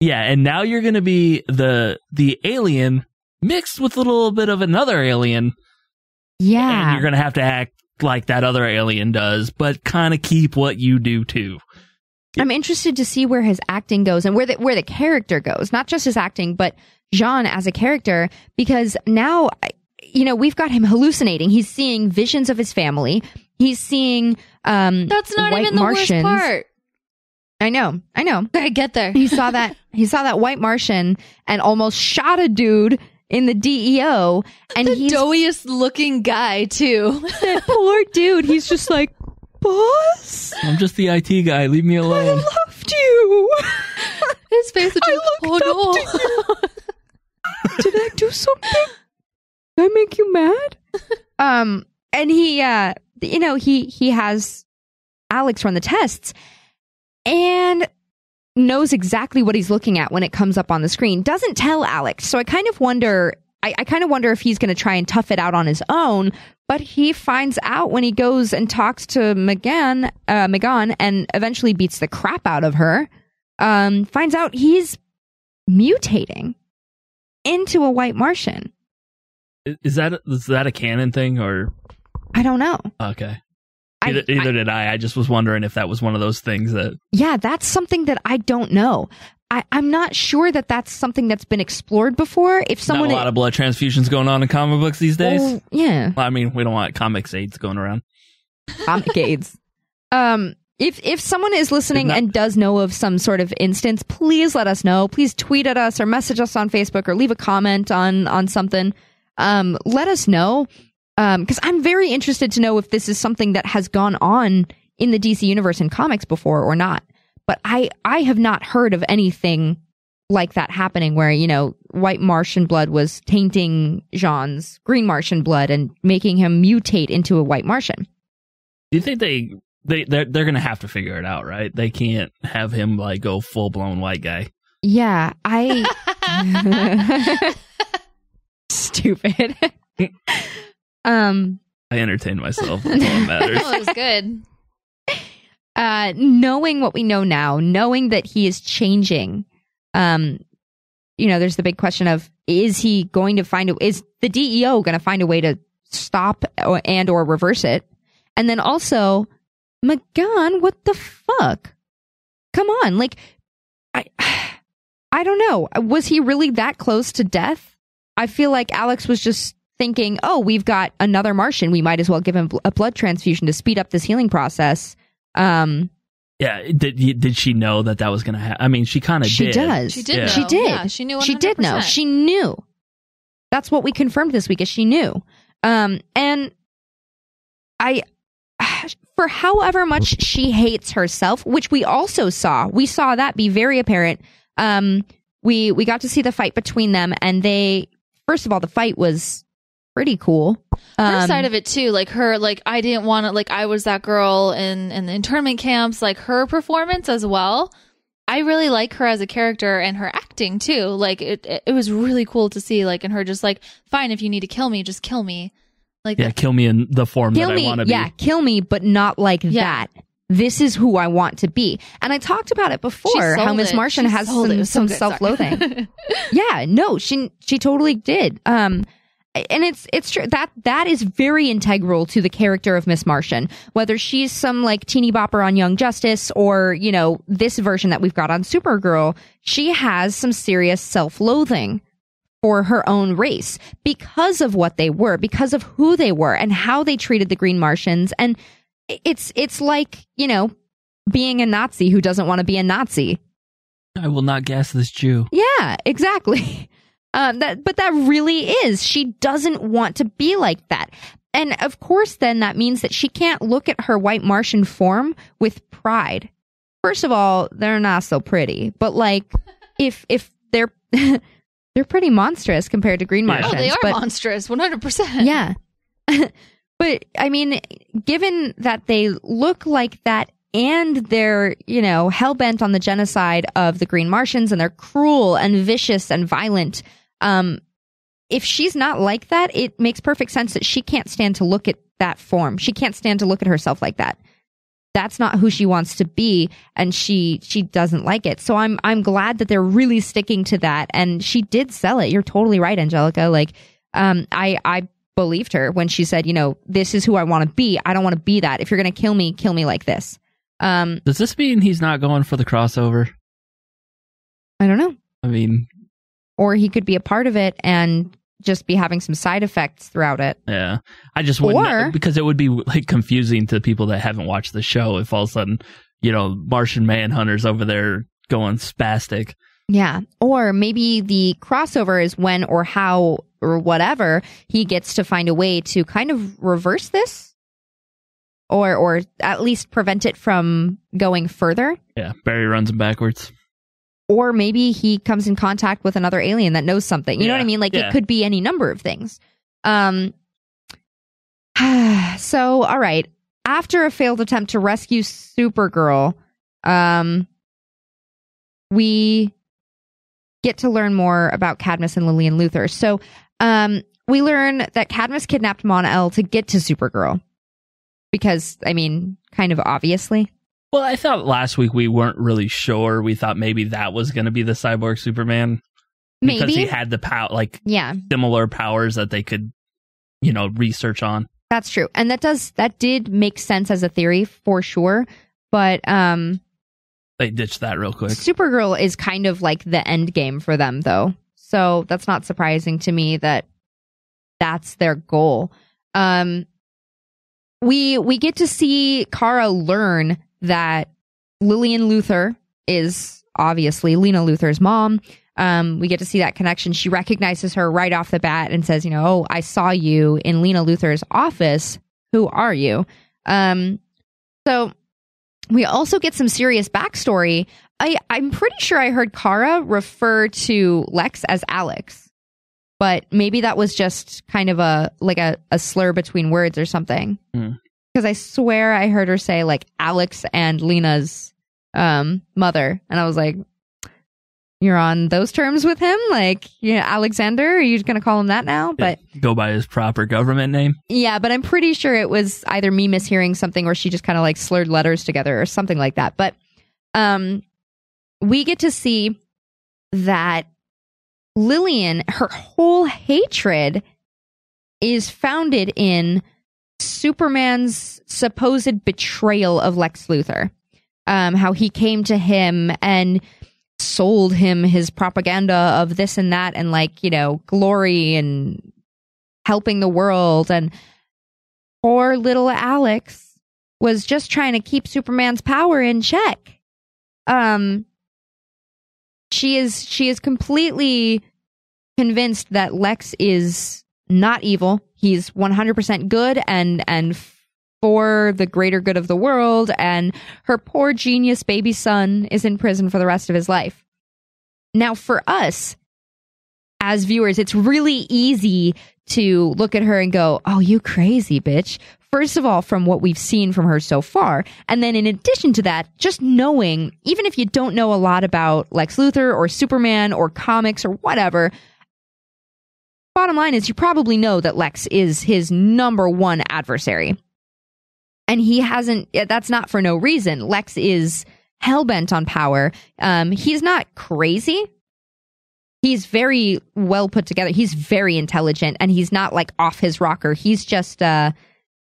Yeah, and now you're going to be the the alien mixed with a little bit of another alien. Yeah. And you're going to have to act like that other alien does, but kind of keep what you do too. I'm interested to see where his acting goes and where the where the character goes, not just his acting, but J'onn as a character. Because now, you know, we've got him hallucinating. He's seeing visions of his family. He's seeing um, That's not white even the Martians. worst part. I know, I know. I get there. He saw that. He saw that white Martian and almost shot a dude in the DEO. And the he's doughiest looking guy too. poor dude. He's just like, boss, I'm just the IT guy. Leave me alone. I loved you. His face was just, oh no. Did I do something? Did I make you mad? um, and he, uh, you know, he he has Alex run the tests and knows exactly what he's looking at when it comes up on the screen. Doesn't tell Alex, so I kind of wonder. I, I kind of wonder if he's going to try and tough it out on his own. But he finds out when he goes and talks to M'gann, uh, M'gann, and eventually beats the crap out of her. Um, finds out he's mutating into a white Martian. Is that is that a canon thing or I don't know. okay? I- Either, either did I. I just was wondering if that was one of those things that Yeah, that's something that I don't know. I, I'm not sure that that's something that's been explored before. If someone, not a lot of blood transfusions going on in comic books these days. Well, yeah, Well, I mean, we don't want comics aids going around. comic aids. Um, if if someone is listening Isn't and does know of some sort of instance, please let us know. Please tweet at us or message us on Facebook or leave a comment on on something. Um, let us know because I'm very interested to know if this is something that has gone on in the DC universe in comics before or not. But I I have not heard of anything like that happening where you know white Martian blood was tainting J'onn's green Martian blood and making him mutate into a white Martian. Do you think they they they're, they're gonna have to figure it out, right? They can't have him like go full blown white guy. Yeah, I stupid. um I entertain myself. That's all that matters. Oh, it was good. Uh knowing what we know now, knowing that he is changing, um you know, there's the big question of is he going to find a is the DEO going to find a way to stop or, and or reverse it? And then also M'gann, what the fuck? Come on, like I I don't know. Was he really that close to death? I feel like Alex was just thinking, "Oh, we've got another Martian. We might as well give him a blood transfusion to speed up this healing process." Um, Yeah, did did she know that that was gonna happen? I mean, she kind of she did. does. She did Yeah. She did. Yeah, she knew She did know. She knew. That's what we confirmed this week. Is she knew. Um, and I, for however much she hates herself, which we also saw, we saw that be very apparent. Um, we we got to see the fight between them, and they first of all, the fight was pretty cool. her Um, side of it too like her like i didn't want to like i was that girl in in the internment camps like her performance as well i really like her as a character and her acting too like it it, it was really cool to see like and her just like fine if you need to kill me just kill me like Yeah, kill me in the form kill that me, I want to yeah, be. kill me, but not like that. This is who I want to be. And I talked about it before how Miss it. Martian has sold some, so some self-loathing. yeah, no, she she totally did. Um and it's it's true that that is very integral to the character of Miss Martian. Whether she's some like teeny bopper on Young Justice or, you know, this version that we've got on Supergirl, she has some serious self-loathing for her own race because of what they were, because of who they were and how they treated the Green Martians. And it's it's like, you know, being a Nazi who doesn't want to be a Nazi. I will not gas this Jew. Yeah, exactly. Um, that, but that really is. She doesn't want to be like that. And of course, then that means that she can't look at her white Martian form with pride. First of all, they're not so pretty, but like, if if they're they're pretty monstrous compared to green Martians. oh they are but, monstrous 100% yeah. but I mean, given that they look like that and they're, you know, hell bent on the genocide of the Green Martians and they're cruel and vicious and violent, um, if she's not like that, it makes perfect sense that she can't stand to look at that form. She can't stand to look at herself like that. That's not who she wants to be, and she she doesn't like it. So I'm I'm glad that they're really sticking to that. And she did sell it. You're totally right, Angelica. Like, um, I I believed her when she said, you know, this is who I want to be. I don't want to be that. If you're gonna kill me, kill me like this. Um, Does this mean he's not going for the crossover? I don't know. I mean, Or he could be a part of it and just be having some side effects throughout it. yeah. I just wouldn't Or- because it would be like confusing to people that haven't watched the show if all of a sudden, you know, Martian Manhunter's over there going spastic. Yeah. Or maybe the crossover is when or how or whatever he gets to find a way to kind of reverse this or or at least prevent it from going further. Yeah, Barry runs him backwards. Or maybe he comes in contact with another alien that knows something. You know what I mean? Like yeah. it could be any number of things. Um so all right. After a failed attempt to rescue Supergirl, um we get to learn more about Cadmus and Lillian Luthor. So um we learn that Cadmus kidnapped Mon-El to get to Supergirl. Because I mean, kind of obviously. Well, I thought last week we weren't really sure. We thought maybe that was going to be the cyborg Superman because he had the power, like Yeah. similar powers that they could, you know, research on. That's true. And that does that did make sense as a theory for sure. But um They ditched that real quick. Supergirl is kind of like the end game for them though. So that's not surprising to me that that's their goal. Um we we get to see Kara learn that Lillian Luthor is obviously Lena Luthor's mom. Um, we get to see that connection. She recognizes her right off the bat and says, you know, oh, I saw you in Lena Luthor's office. Who are you? Um, so we also get some serious backstory. I, I'm pretty sure I heard Kara refer to Lex as Alex, but maybe that was just kind of a like a, a slur between words or something. Mm. Because I swear I heard her say like Alex and Lena's um, mother, and I was like, "You're on those terms with him, like, yeah, Alexander? Are you gonna call him that now?" But Go by his proper government name. yeah, but I'm pretty sure it was either me mishearing something or she just kind of like slurred letters together or something like that. But um we get to see that Lillian, her whole hatred is founded in Superman's supposed betrayal of Lex Luthor. Um, how he came to him and sold him his propaganda of this and that and like, you know, glory and helping the world and poor little Alex was just trying to keep Superman's power in check. Um she is she is completely convinced that Lex is not evil. He's 100% good and and for the greater good of the world and her poor genius baby son is in prison for the rest of his life. Now for us as viewers, it's really easy to look at her and go, "Oh, you crazy bitch." First of all, from what we've seen from her so far, and then in addition to that, just knowing, even if you don't know a lot about Lex Luthor or Superman or comics or whatever, bottom line is you probably know that Lex is his number one adversary. And he hasn't, that's not for no reason. Lex is hell bent on power. Um, he's not crazy. He's very well put together. He's very intelligent and he's not like off his rocker. He's just, uh,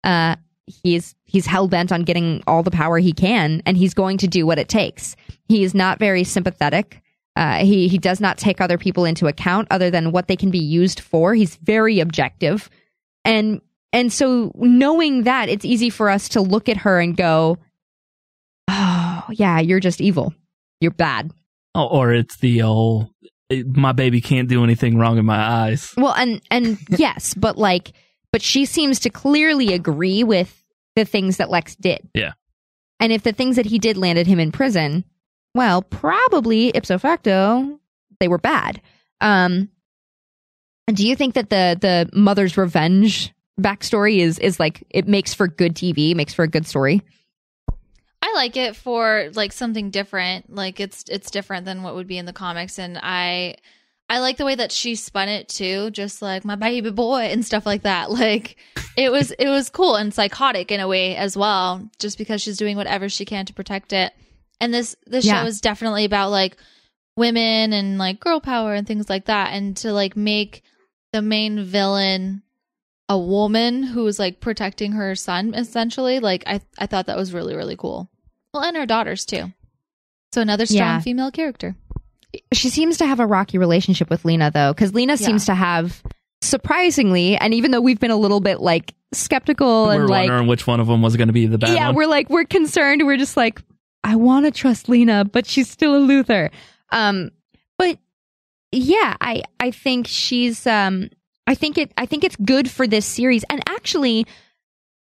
uh, he's, he's hell bent on getting all the power he can and he's going to do what it takes. He is not very sympathetic. Uh, he he does not take other people into account other than what they can be used for. He's very objective, and and so knowing that, it's easy for us to look at her and go, "Oh yeah, you're just evil. You're bad." Oh, or it's the old my baby can't do anything wrong in my eyes. Well, and and yes, but like, but she seems to clearly agree with the things that Lex did, Yeah. and if the things that he did landed him in prison, well, probably ipso facto they were bad. Um, do you think that the the mother's revenge backstory is is like it makes for good TV, makes for a good story? I like it for like something different. Like it's it's different than what would be in the comics and I I like the way that she spun it too, just like my baby boy and stuff like that. Like it was it was cool and psychotic in a way as well, just because she's doing whatever she can to protect it. And this this Yeah. show is definitely about like women and like girl power and things like that and to like make the main villain a woman who is like protecting her son essentially like i i thought that was really really cool well and her daughters too so another strong Yeah. female character She seems to have a rocky relationship with Lena though, because Lena Yeah. seems to have surprisingly, and even though we've been a little bit like skeptical we and were like wondering which one of them was going to be the bad yeah, one. we're like we're concerned. We're just like, I want to trust Lena, but she's still a Luthor. Um, but yeah, I I think she's um I think it I think it's good for this series. And actually,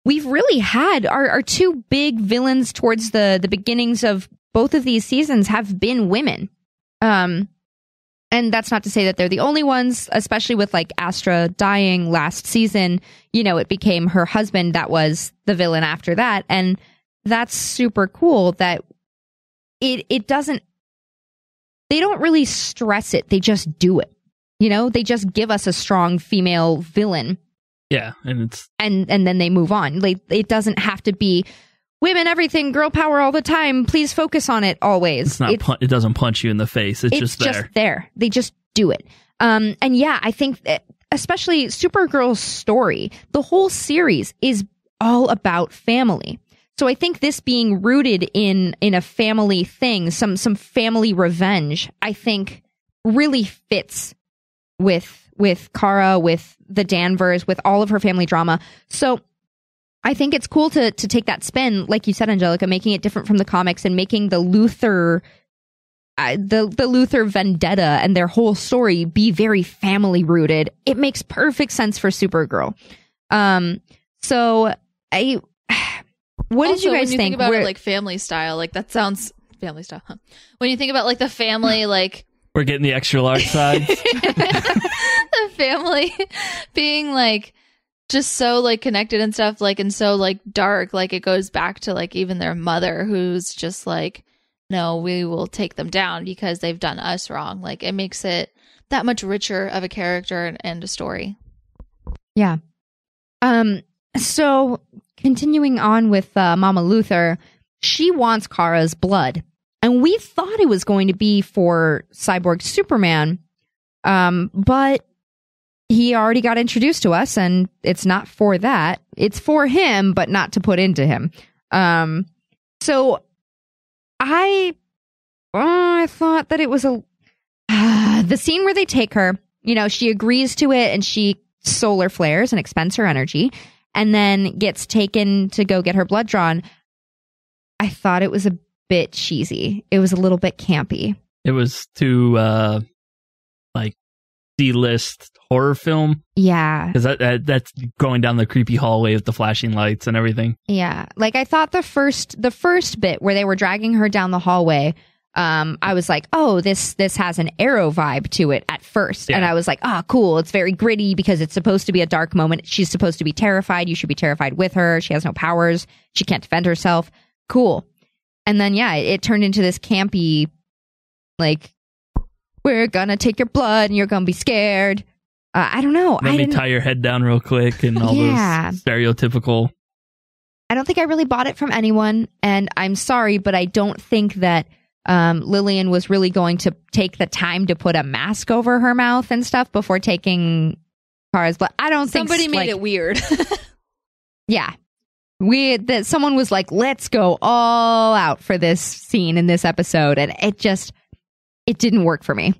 we've really had our our two big villains towards the the beginnings of both of these seasons have been women. Um and that's not to say that they're the only ones, especially with like Astra dying last season. You know, it became her husband that was the villain after that. And that's super cool that it it doesn't they don't really stress it. They just do it. You know, they just give us a strong female villain yeah, and it's and and then they move on. Like it doesn't have to be women everything, girl power all the time. Please focus on it always. it's not pun- it doesn't punch you in the face. It's, just there. there. They just do it. Um, and yeah, I think especially Supergirl's story, the whole series is all about family. So I think this being rooted in in a family thing, some some family revenge, I think really fits with with Kara, with the Danvers, with all of her family drama. So I think it's cool to to take that spin, like you said, Angelica, making it different from the comics and making the Luthor, uh, the the Luthor vendetta and their whole story be very family rooted. It makes perfect sense for Supergirl. Um, so I, what did you guys when you think, about it like family style? Like that sounds family style. Huh? When you think about like the family, like We're getting the extra large size. the family being like just so like connected and stuff like and so like dark like it goes back to like even their mother who's just like no we will take them down because they've done us wrong like it makes it that much richer of a character and, and a story Yeah. Um. So continuing on with uh, Mama Luthor, she wants Kara's blood, and we thought it was going to be for Cyborg Superman, um, but he already got introduced to us, and it's not for that. It's for him, but not to put into him. Um. So I, uh, I thought that it was a the scene where they take her, you know, she agrees to it and she solar flares and expends her energy and then gets taken to go get her blood drawn. I thought it was a bit cheesy. It was a little bit campy. it was too uh like D list horror film Yeah. because that, that that's going down the creepy hallway with the flashing lights and everything. Yeah. Like I thought the first the first bit where they were dragging her down the hallway, um, I was like, oh, this this has an arrow vibe to it at first. And I was like, ah, cool. It's very gritty because it's supposed to be a dark moment. She's supposed to be terrified. You should be terrified with her. She has no powers. She can't defend herself. Cool. And then yeah, it, it turned into this campy like we're gonna take your blood and you're gonna be scared. Uh, I don't know. Let I me didn't tie your head down real quick and all Yeah. those stereotypical. I don't think I really bought it from anyone, and I'm sorry, but I don't think that um, Lillian was really going to take the time to put a mask over her mouth and stuff before taking Kara's blood. I don't think somebody made like, it weird Yeah, we that someone was like, "Let's go all out for this scene in this episode," and it just it didn't work for me.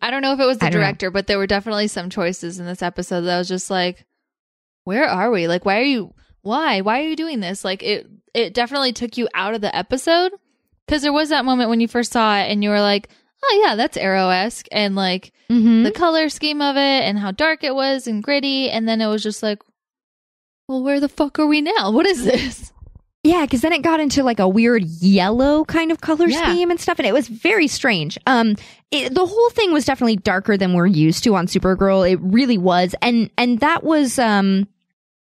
I don't know if it was the don't know. director, but there were definitely some choices in this episode that I was just like, where are we? Like, why are you, why? Why are you doing this? Like, it, it definitely took you out of the episode because there was that moment when you first saw it and you were like, oh, yeah, that's Arrow esque. And like Mm-hmm. the color scheme of it and how dark it was and gritty. And then it was just like, well, where the fuck are we now? What is this? Yeah, because then it got into like a weird yellow kind of color Yeah. scheme and stuff, and it was very strange. Um, it, the whole thing was definitely darker than we're used to on Supergirl. It really was, and and that was um,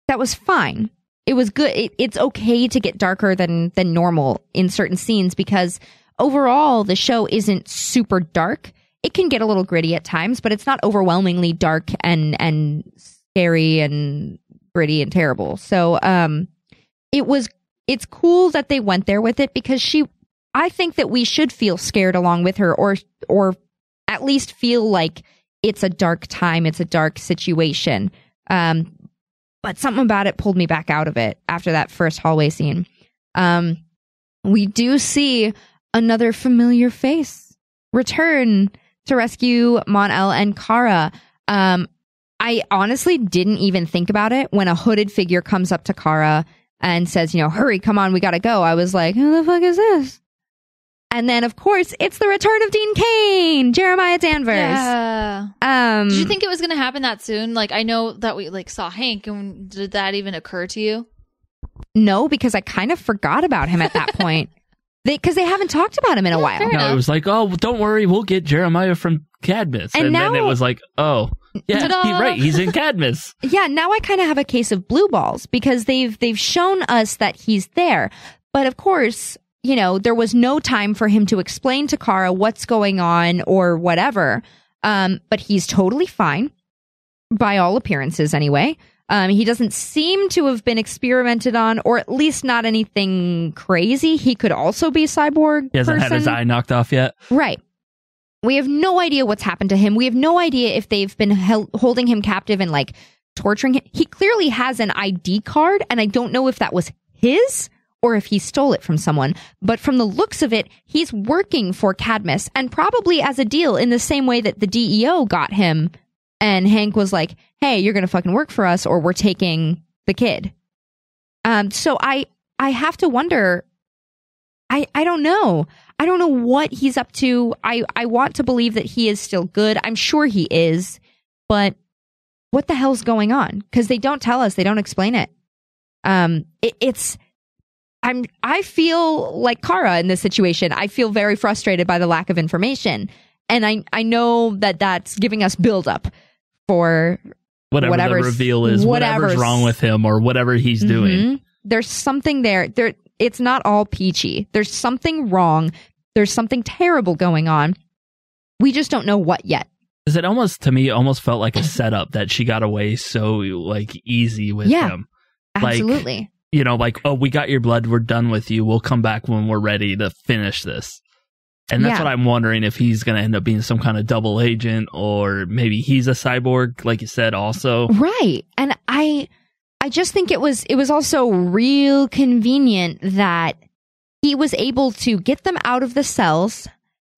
that was fine. It was good. It, it's okay to get darker than than normal in certain scenes because overall the show isn't super dark. It can get a little gritty at times, but it's not overwhelmingly dark and and scary and gritty and terrible. So um, it was it's cool that they went there with it because she I think that we should feel scared along with her or or at least feel like it's a dark time, it's a dark situation. Um but something about it pulled me back out of it after that first hallway scene. Um we do see another familiar face return to rescue Mon-El and Kara. Um I honestly didn't even think about it when a hooded figure comes up to Kara and says, you know, hurry, come on, we gotta go. I was like, who the fuck is this? And then, of course, it's the return of Dean Cain, Jeremiah Danvers. Yeah. Um, Did you think it was going to happen that soon? Like, I know that we like saw Hank, and did that even occur to you? no, because I kind of forgot about him at that point. Because they, haven't talked about him in a while. No, it was like, oh, don't worry, we'll get Jeremiah from Cadmus, And and, then it was like, oh, yeah, Ta-da! he, right, he's in Cadmus. yeah, now I kind of have a case of blue balls because they've they've shown us that he's there. But of course, you know, there was no time for him to explain to Kara what's going on or whatever. Um, but he's totally fine by all appearances anyway. Um, he doesn't seem to have been experimented on, or at least not anything crazy. He could also be cyborg. He hasn't person. had his eye knocked off yet. Right. We have no idea what's happened to him. We have no idea if they've been hel- holding him captive and like torturing him. He clearly has an ID card, and I don't know if that was his or if he stole it from someone. But from the looks of it, he's working for Cadmus and probably as a deal in the same way that the DEO got him. And Hank was like, hey, you're going to fucking work for us or we're taking the kid. Um, so I I have to wonder. I I don't know. I don't know what he's up to. I I want to believe that he is still good. I'm sure he is, but what the hell's going on? Because they don't tell us. They don't explain it. Um, it, it's. I'm. I feel like Kara in this situation. I feel very frustrated by the lack of information, and I I know that that's giving us buildup for Whatever whatever's- the reveal is, whatever's, whatever's- wrong with him or whatever he's doing. Mhm. There's something there. There, it's not all peachy. There's something wrong. There's something terrible going on. We just don't know what yet. Because it almost, to me, almost felt like a setup that she got away so like easy with Yeah, him. Like, Absolutely. You know, like, oh, we got your blood. We're done with you. We'll come back when we're ready to finish this. And that's Yeah. what I'm wondering if he's going to end up being some kind of double agent or maybe he's a cyborg, like you said, also. Right. And I I just think it was it was also real convenient that he was able to get them out of the cells,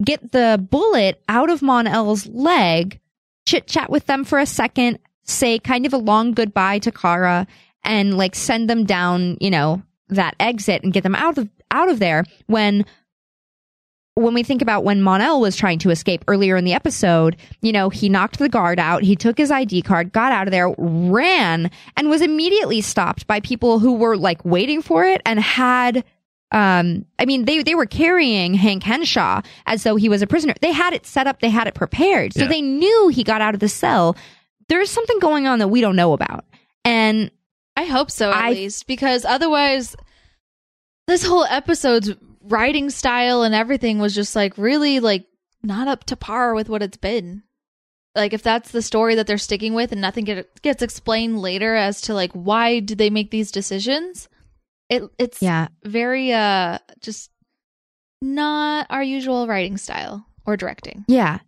get the bullet out of Mon-El's leg, chit chat with them for a second, say kind of a long goodbye to Kara and like send them down, you know, that exit and get them out of out of there when when we think about when Mon-El was trying to escape earlier in the episode, you know, he knocked the guard out, he took his ID card, got out of there, ran, and was immediately stopped by people who were like waiting for it and had um I mean they they were carrying Hank Henshaw as though he was a prisoner. They had it set up, they had it prepared. So Yeah. they knew he got out of the cell. There's something going on that we don't know about. And I hope so at least because otherwise this whole episode's writing style and everything was just like really like not up to par with what it's been. Like if that's the story that they're sticking with and nothing get, gets explained later as to like why did they make these decisions? It it's Yeah. very uh just not our usual writing style or directing. Yeah.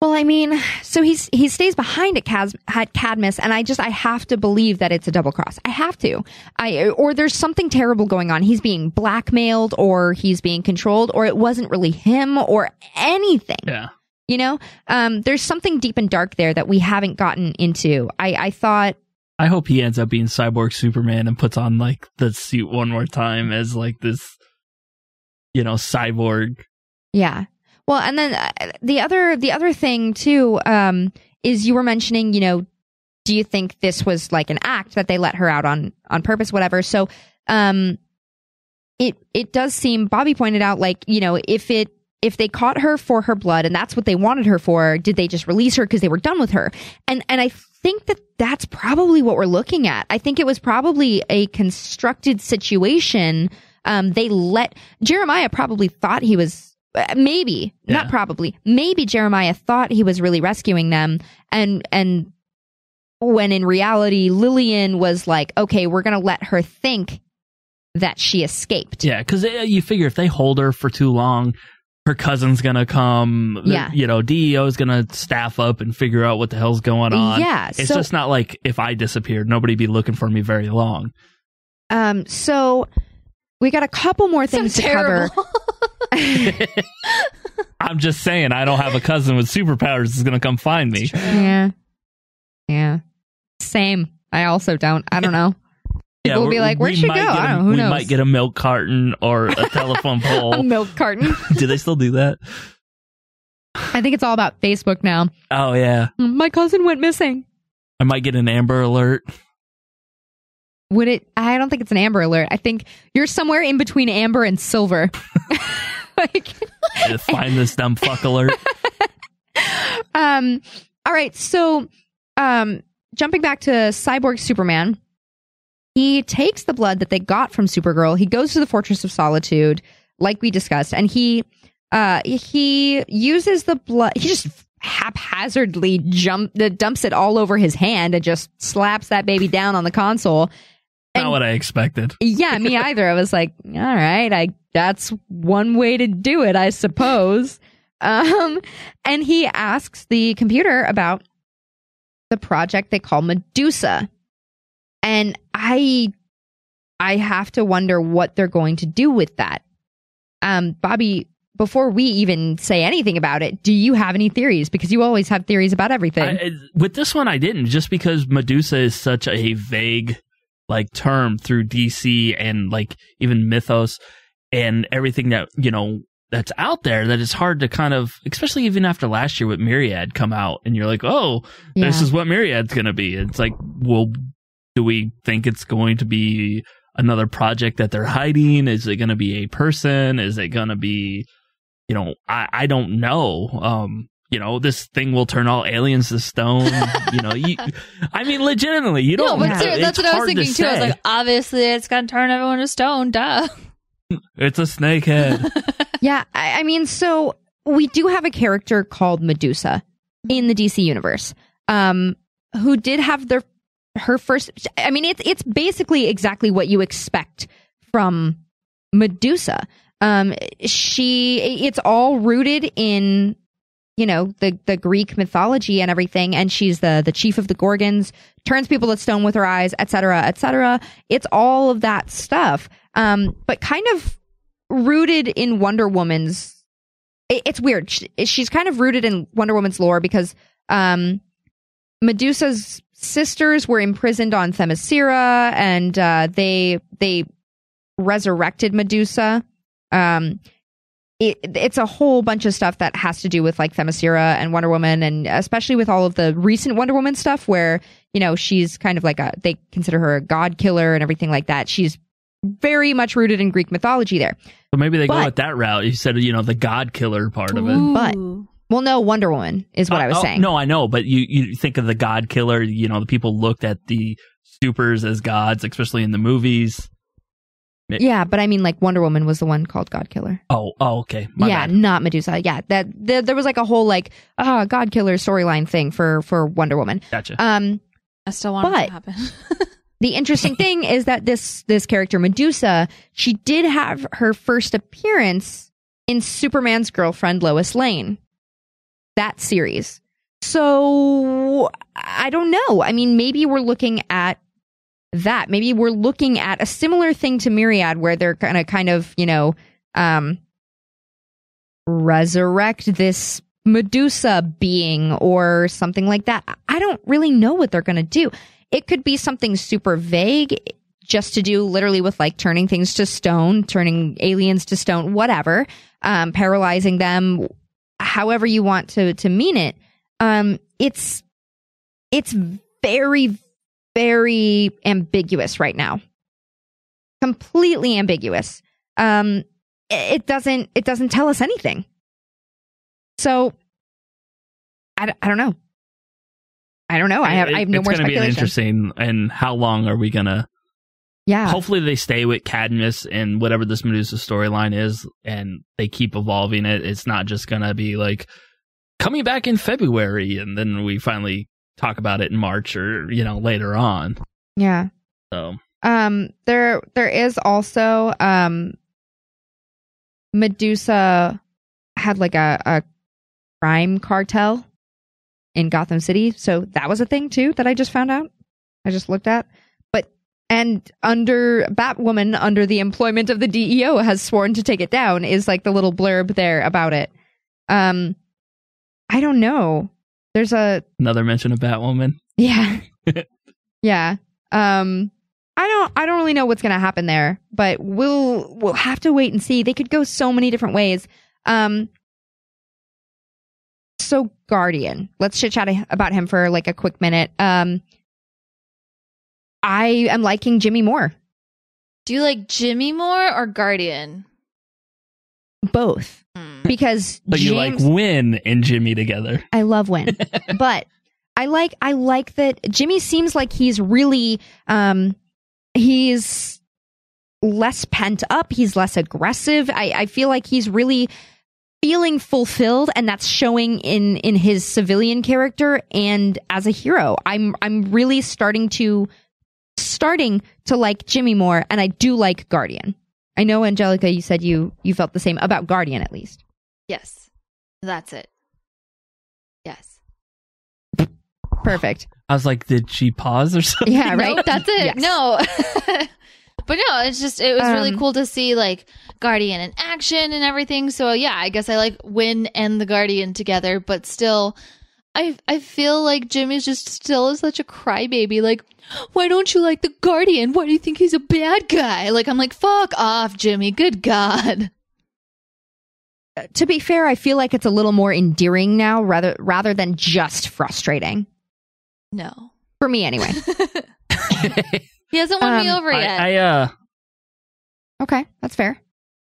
Well, I mean, so he's he stays behind at, Cas- at Cadmus, and I just I have to believe that it's a double cross. I have to. I or there's something terrible going on. He's being blackmailed, or he's being controlled, or it wasn't really him, or anything. Yeah. You know, um, there's something deep and dark there that we haven't gotten into. I I thought I hope he ends up being Cyborg Superman and puts on like the suit one more time as like this, you know, cyborg. Yeah. Well, and then uh, the other the other thing too um, is you were mentioning, you know, do you think this was like an act that they let her out on on purpose, whatever? So, um, it it does seem. Bobby pointed out, like you know, if it if they caught her for her blood and that's what they wanted her for, did they just release her because they were done with her? And and I think that that's probably what we're looking at. I think it was probably a constructed situation. Um, they let Jeremiah probably thought he was uh, maybe not probably maybe Jeremiah thought he was really rescuing them and and when in reality Lillian was like okay we're going to let her think that she escaped Yeah, because you figure if they hold her for too long, her cousin's gonna come. Yeah. you know, DEO is gonna staff up and figure out what the hell's going on. Yeah, it's so- just not like if I disappeared, nobody'd be looking for me very long. um so we got a couple more things to cover I'm just saying, I don't have a cousin with superpowers that's gonna come find me. yeah yeah same I also don't I don't know Yeah, People will be like, "Where'd we she go?" get I a- don't know. Who we knows? might get a milk carton or a telephone pole. a milk carton Do they still do that? I think it's all about Facebook now Oh yeah, my cousin went missing I might get an Amber Alert. Would it? I don't think it's an Amber Alert. I think you're somewhere in between Amber and Silver. Uh, Find this dumb fuck alert. Um. All right. So, um, jumping back to Cyborg Superman, he takes the blood that they got from Supergirl. He goes to the Fortress of Solitude, like we discussed, and he, uh, he uses the blood. He just haphazardly jump dumps it all over his hand and just slaps that baby down on the console. Not what I expected. Yeah, me either. I was like, all right, I that's one way to do it, I suppose. Um, and he asks the computer about the project they call Medusa. And I I have to wonder what they're going to do with that. Um, Bobby, before we even say anything about it, do you have any theories? Because you always have theories about everything. I, with this one, I didn't, just because Medusa is such a vague, like term through DC and like even mythos and everything that you know that's out there that it's hard to kind of especially even after last year with Myriad come out and you're like oh this is what Myriad's gonna be. It's like well do we think it's going to be another project that they're hiding? Is it gonna be a person? Is it gonna be you know I I don't know. Um you know this thing will turn all aliens to stone you know you I mean legitimately you don't No, but that's what I was hard to thinking too. I was like, obviously, it's gonna turn everyone to stone. Duh. it's a snakehead Yeah, I, I mean, so we do have a character called Medusa in the DC universe, um, who did have their her first. I mean, it's it's basically exactly what you expect from Medusa. Um, she it's all rooted in you know the the Greek mythology and everything, and she's the the chief of the Gorgons, turns people to stone with her eyes, etc., etc. It's all of that stuff, um, but kind of rooted in Wonder Woman's. it- It's weird. She- She's kind of rooted in Wonder Woman's lore because um, Medusa's sisters were imprisoned on Themyscira, and uh, they they resurrected Medusa. Um, it, it's a whole bunch of stuff that has to do with like Themyscira and Wonder Woman, and especially with all of the recent Wonder Woman stuff, where you know she's kind of like a they consider her a god killer and everything like that. She's very much rooted in Greek mythology there. So maybe they go But- with that route. You said, you know, the God killer part of it. But well, no, Wonder Woman is what uh, I was Oh, saying. No, I know, but you, you think of the God killer, you know, the people looked at the supers as gods, especially in the movies. Yeah, but I mean, like Wonder Woman was the one called God Killer. Oh, oh, okay. My yeah, bad. not Medusa. Yeah, that there, there was like a whole like ah God Killer storyline thing for for Wonder Woman. Gotcha. Um, I still want it But- to happen. the interesting thing is that this this character Medusa, she did have her first appearance in Superman's girlfriend Lois Lane. That series. So I don't know. I mean, maybe we're looking at that. Maybe we're looking at a similar thing to Myriad where they're gonna kind of, you know, um resurrect this Medusa being or something like that. I don't really know what they're going to do. It could be something super vague just to do literally with like turning things to stone, turning aliens to stone, whatever, um, paralyzing them, however you want to, to mean it. Um, it's, it's very, very ambiguous right now. Completely ambiguous. Um, it doesn't, it doesn't tell us anything. So, I, I don't know. I don't know. I have, I have no it's more gonna be interesting. And how long are we gonna? Yeah. Hopefully they stay with Cadmus and whatever this Medusa storyline is, and they keep evolving it. It's not just gonna be like coming back in February, and then we finally talk about it in March or you know later on. Yeah. So Um, there, there is also, um, Medusa had like a, a crime cartel in Gotham City. So that was a thing too that I just found out. I just looked at. But, and under Batwoman, under the employment of the DEO, has sworn to take it down, is like the little blurb there about it. Um, I don't know. There's a, another mention of Batwoman. yeah. yeah. Um I don't I don't really know what's going to happen there, but we'll we'll have to wait and see. They could go so many different ways. Um so Guardian. Let's chit chat about him for like a quick minute. Um I am liking Jimmy more. Do you like Jimmy more or Guardian? Both. Because But you like Winn and Jimmy together. I love Winn. but I like I like that Jimmy seems like he's really um he's less pent up, he's less aggressive. I, I feel like he's really feeling fulfilled and that's showing in in his civilian character and as a hero. I'm I'm really starting to starting to like Jimmy more and I do like Guardian. I know Angelica you said you you felt the same about Guardian at least. Yes. That's it. Yes. Perfect. I was like, did she pause or something? Yeah, right? Nope, that's it. Yes. No. but no, it's just it was really Um, cool to see like Guardian in action and everything. So yeah, I guess I like Winn and the Guardian together, but still I I feel like Jimmy's just still such a crybaby. Like, why don't you like the Guardian? Why do you think he's a bad guy? Like, I'm like, fuck off, Jimmy. Good God. To be fair, I feel like it's a little more endearing now rather rather than just frustrating. No. For me anyway. He hasn't won me Um, over yet. I, I uh okay, that's fair.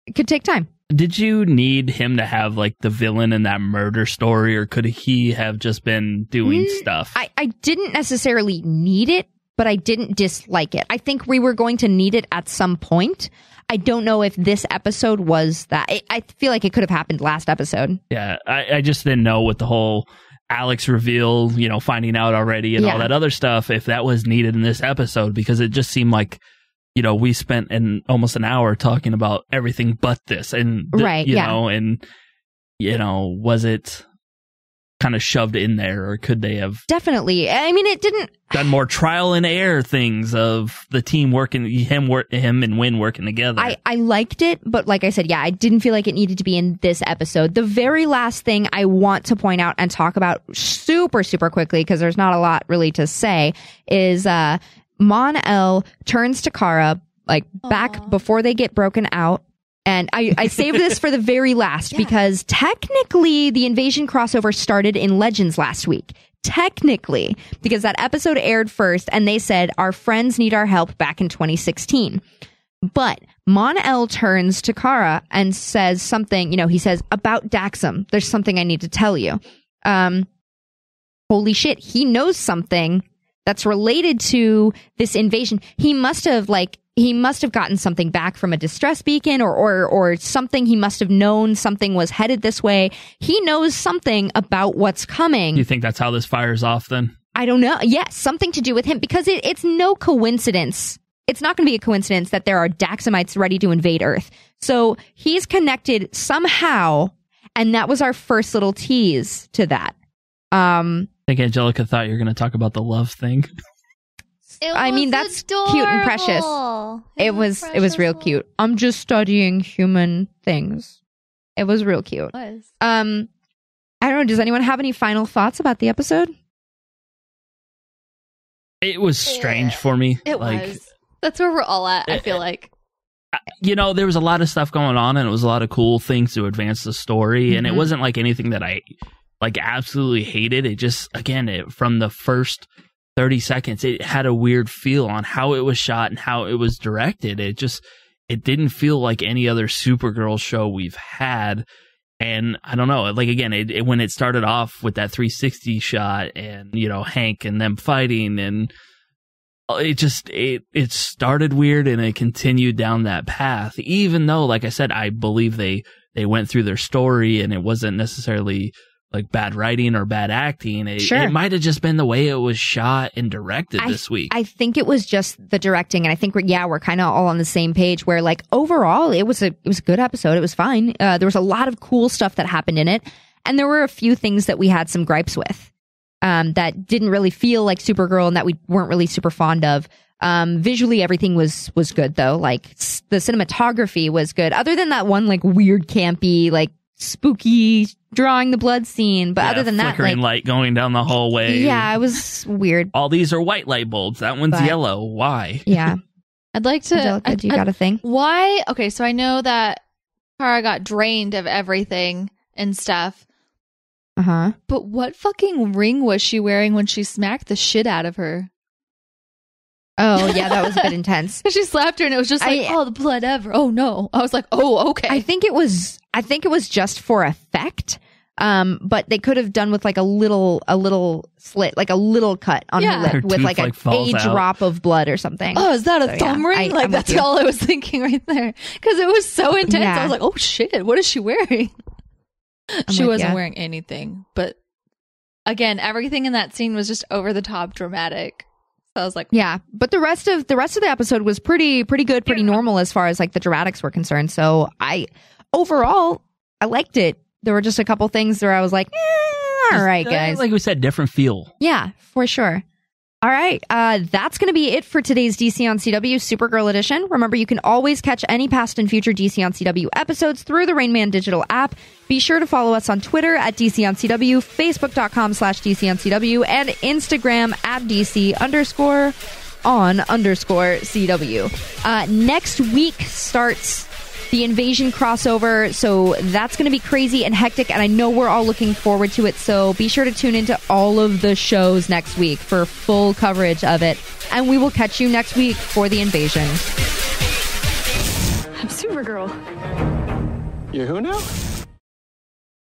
It could take time. Did you need him to have like the villain in that murder story or could he have just been doing Mm, stuff? I, I didn't necessarily need it, but I didn't dislike it. I think we were going to need it at some point. I don't know if this episode was that. I, I feel like it could have happened last episode. Yeah, I, I just didn't know with the whole Alex reveal, you know, finding out already and all that other stuff, if that was needed in this episode, because it just seemed like, you know, we spent an almost an hour talking about everything but this, and th- Right, you yeah. know, and you know, was it kind of shoved in there, or could they have Definitely. I mean, it didn't. done more trial and error things of the team working, him work, him and Winn working together? I, I liked it, but like I said, yeah, I didn't feel like it needed to be in this episode. The very last thing I want to point out and talk about super, super quickly, because there's not a lot really to say, is uh Mon-El turns to Kara, like back before they get broken out. And I, I saved this for the very last because technically the invasion crossover started in Legends last week. Technically, because that episode aired first and they said our friends need our help back in 2016. But Mon-El turns to Kara and says something, you know, he says, about Daxam, there's something I need to tell you. Um, holy shit, he knows something that's related to this invasion. He must have like he must have gotten something back from a distress beacon or or or something he must have known something was headed this way. He knows something about what's coming. Do you think that's how this fires off then? I don't know. Yes, something to do with him because it, it's no coincidence. It's not going to be a coincidence that there are Daxamites ready to invade Earth. So he's connected somehow, and that was our first little tease to that. Um, think Angelica thought you were going to talk about the love thing. I mean, that's cute and precious. It was it was real cute. I'm just studying human things. It was real cute. Was. Um, I don't know. Does anyone have any final thoughts about the episode? It was strange for me. It like, was. That's where we're all at, I feel like. you know, there was a lot of stuff going on, and it was a lot of cool things to advance the story. And it Mm-hmm. Mhm. wasn't like anything that I like absolutely hated. It just again, it, from the first thirty seconds, it had a weird feel on how it was shot and how it was directed. It just it didn't feel like any other Supergirl show we've had. And I don't know, like again, it, it, when it started off with that 360 shot, and you know Hank and them fighting, and uh, it just it it started weird and it continued down that path even though like i said i believe they they went through their story and it wasn't necessarily like bad writing or bad acting it, Sure. it might have just been the way it was shot and directed I- this week I think it was just the directing, and I think we're yeah we're kind of all on the same page. Where like overall, it was a it was a good episode. It was fine. Uh, there was a lot of cool stuff that happened in it, and there were a few things that we had some gripes with. Um, that didn't really feel like Supergirl, and that we weren't really super fond of. Um, visually, everything was was good though. Like s- the cinematography was good. Other than that one like weird campy like spooky drawing the blood scene, but Yeah, other than that, flickering like light going down the hallway yeah, it was weird. all these are white light bulbs that one's But- yellow why Yeah. I'd like to. Angelica, do you got a thing? Why? Okay, so I know that Kara got drained of everything and stuff, Uh huh. but what fucking ring was she wearing when she smacked the shit out of her? Oh yeah, that was a bit intense. she slapped her and it was just like, I- oh, the blood ever. Oh no. I was like, oh, okay. I think it was I think it was just for effect. Um, but they could have done with like a little a little slit, like a little cut on Yeah. her Her lip with like, like, a, a drop of blood or something. Oh, is that a So, yeah, thumb ring? I- like I'm that's all I was thinking right there. Because it was so intense. Yeah. I was like, oh shit, what is she wearing? she with wasn't ya. wearing anything. But again, everything in that scene was just over the top dramatic. So I was like, Yeah, but the rest of the rest of the episode was pretty pretty good, pretty normal as far as like the dramatics were concerned. So I overall I liked it. There were just a couple things where I was like, eh, all right, Uh, guys. like we said different feel yeah, for sure. All right, uh, that's going to be it for today's DC on CW Supergirl edition. Remember, you can always catch any past and future DC on CW episodes through the Rain Man digital app. Be sure to follow us on Twitter at DC on CW, Facebook.com slash DC on CW, and Instagram at DC underscore on underscore CW. Uh, next week starts the invasion crossover. So that's going to be crazy and hectic. And I know we're all looking forward to it. So be sure to tune into all of the shows next week for full coverage of it. And we will catch you next week for the invasion. I'm Supergirl. You're who now?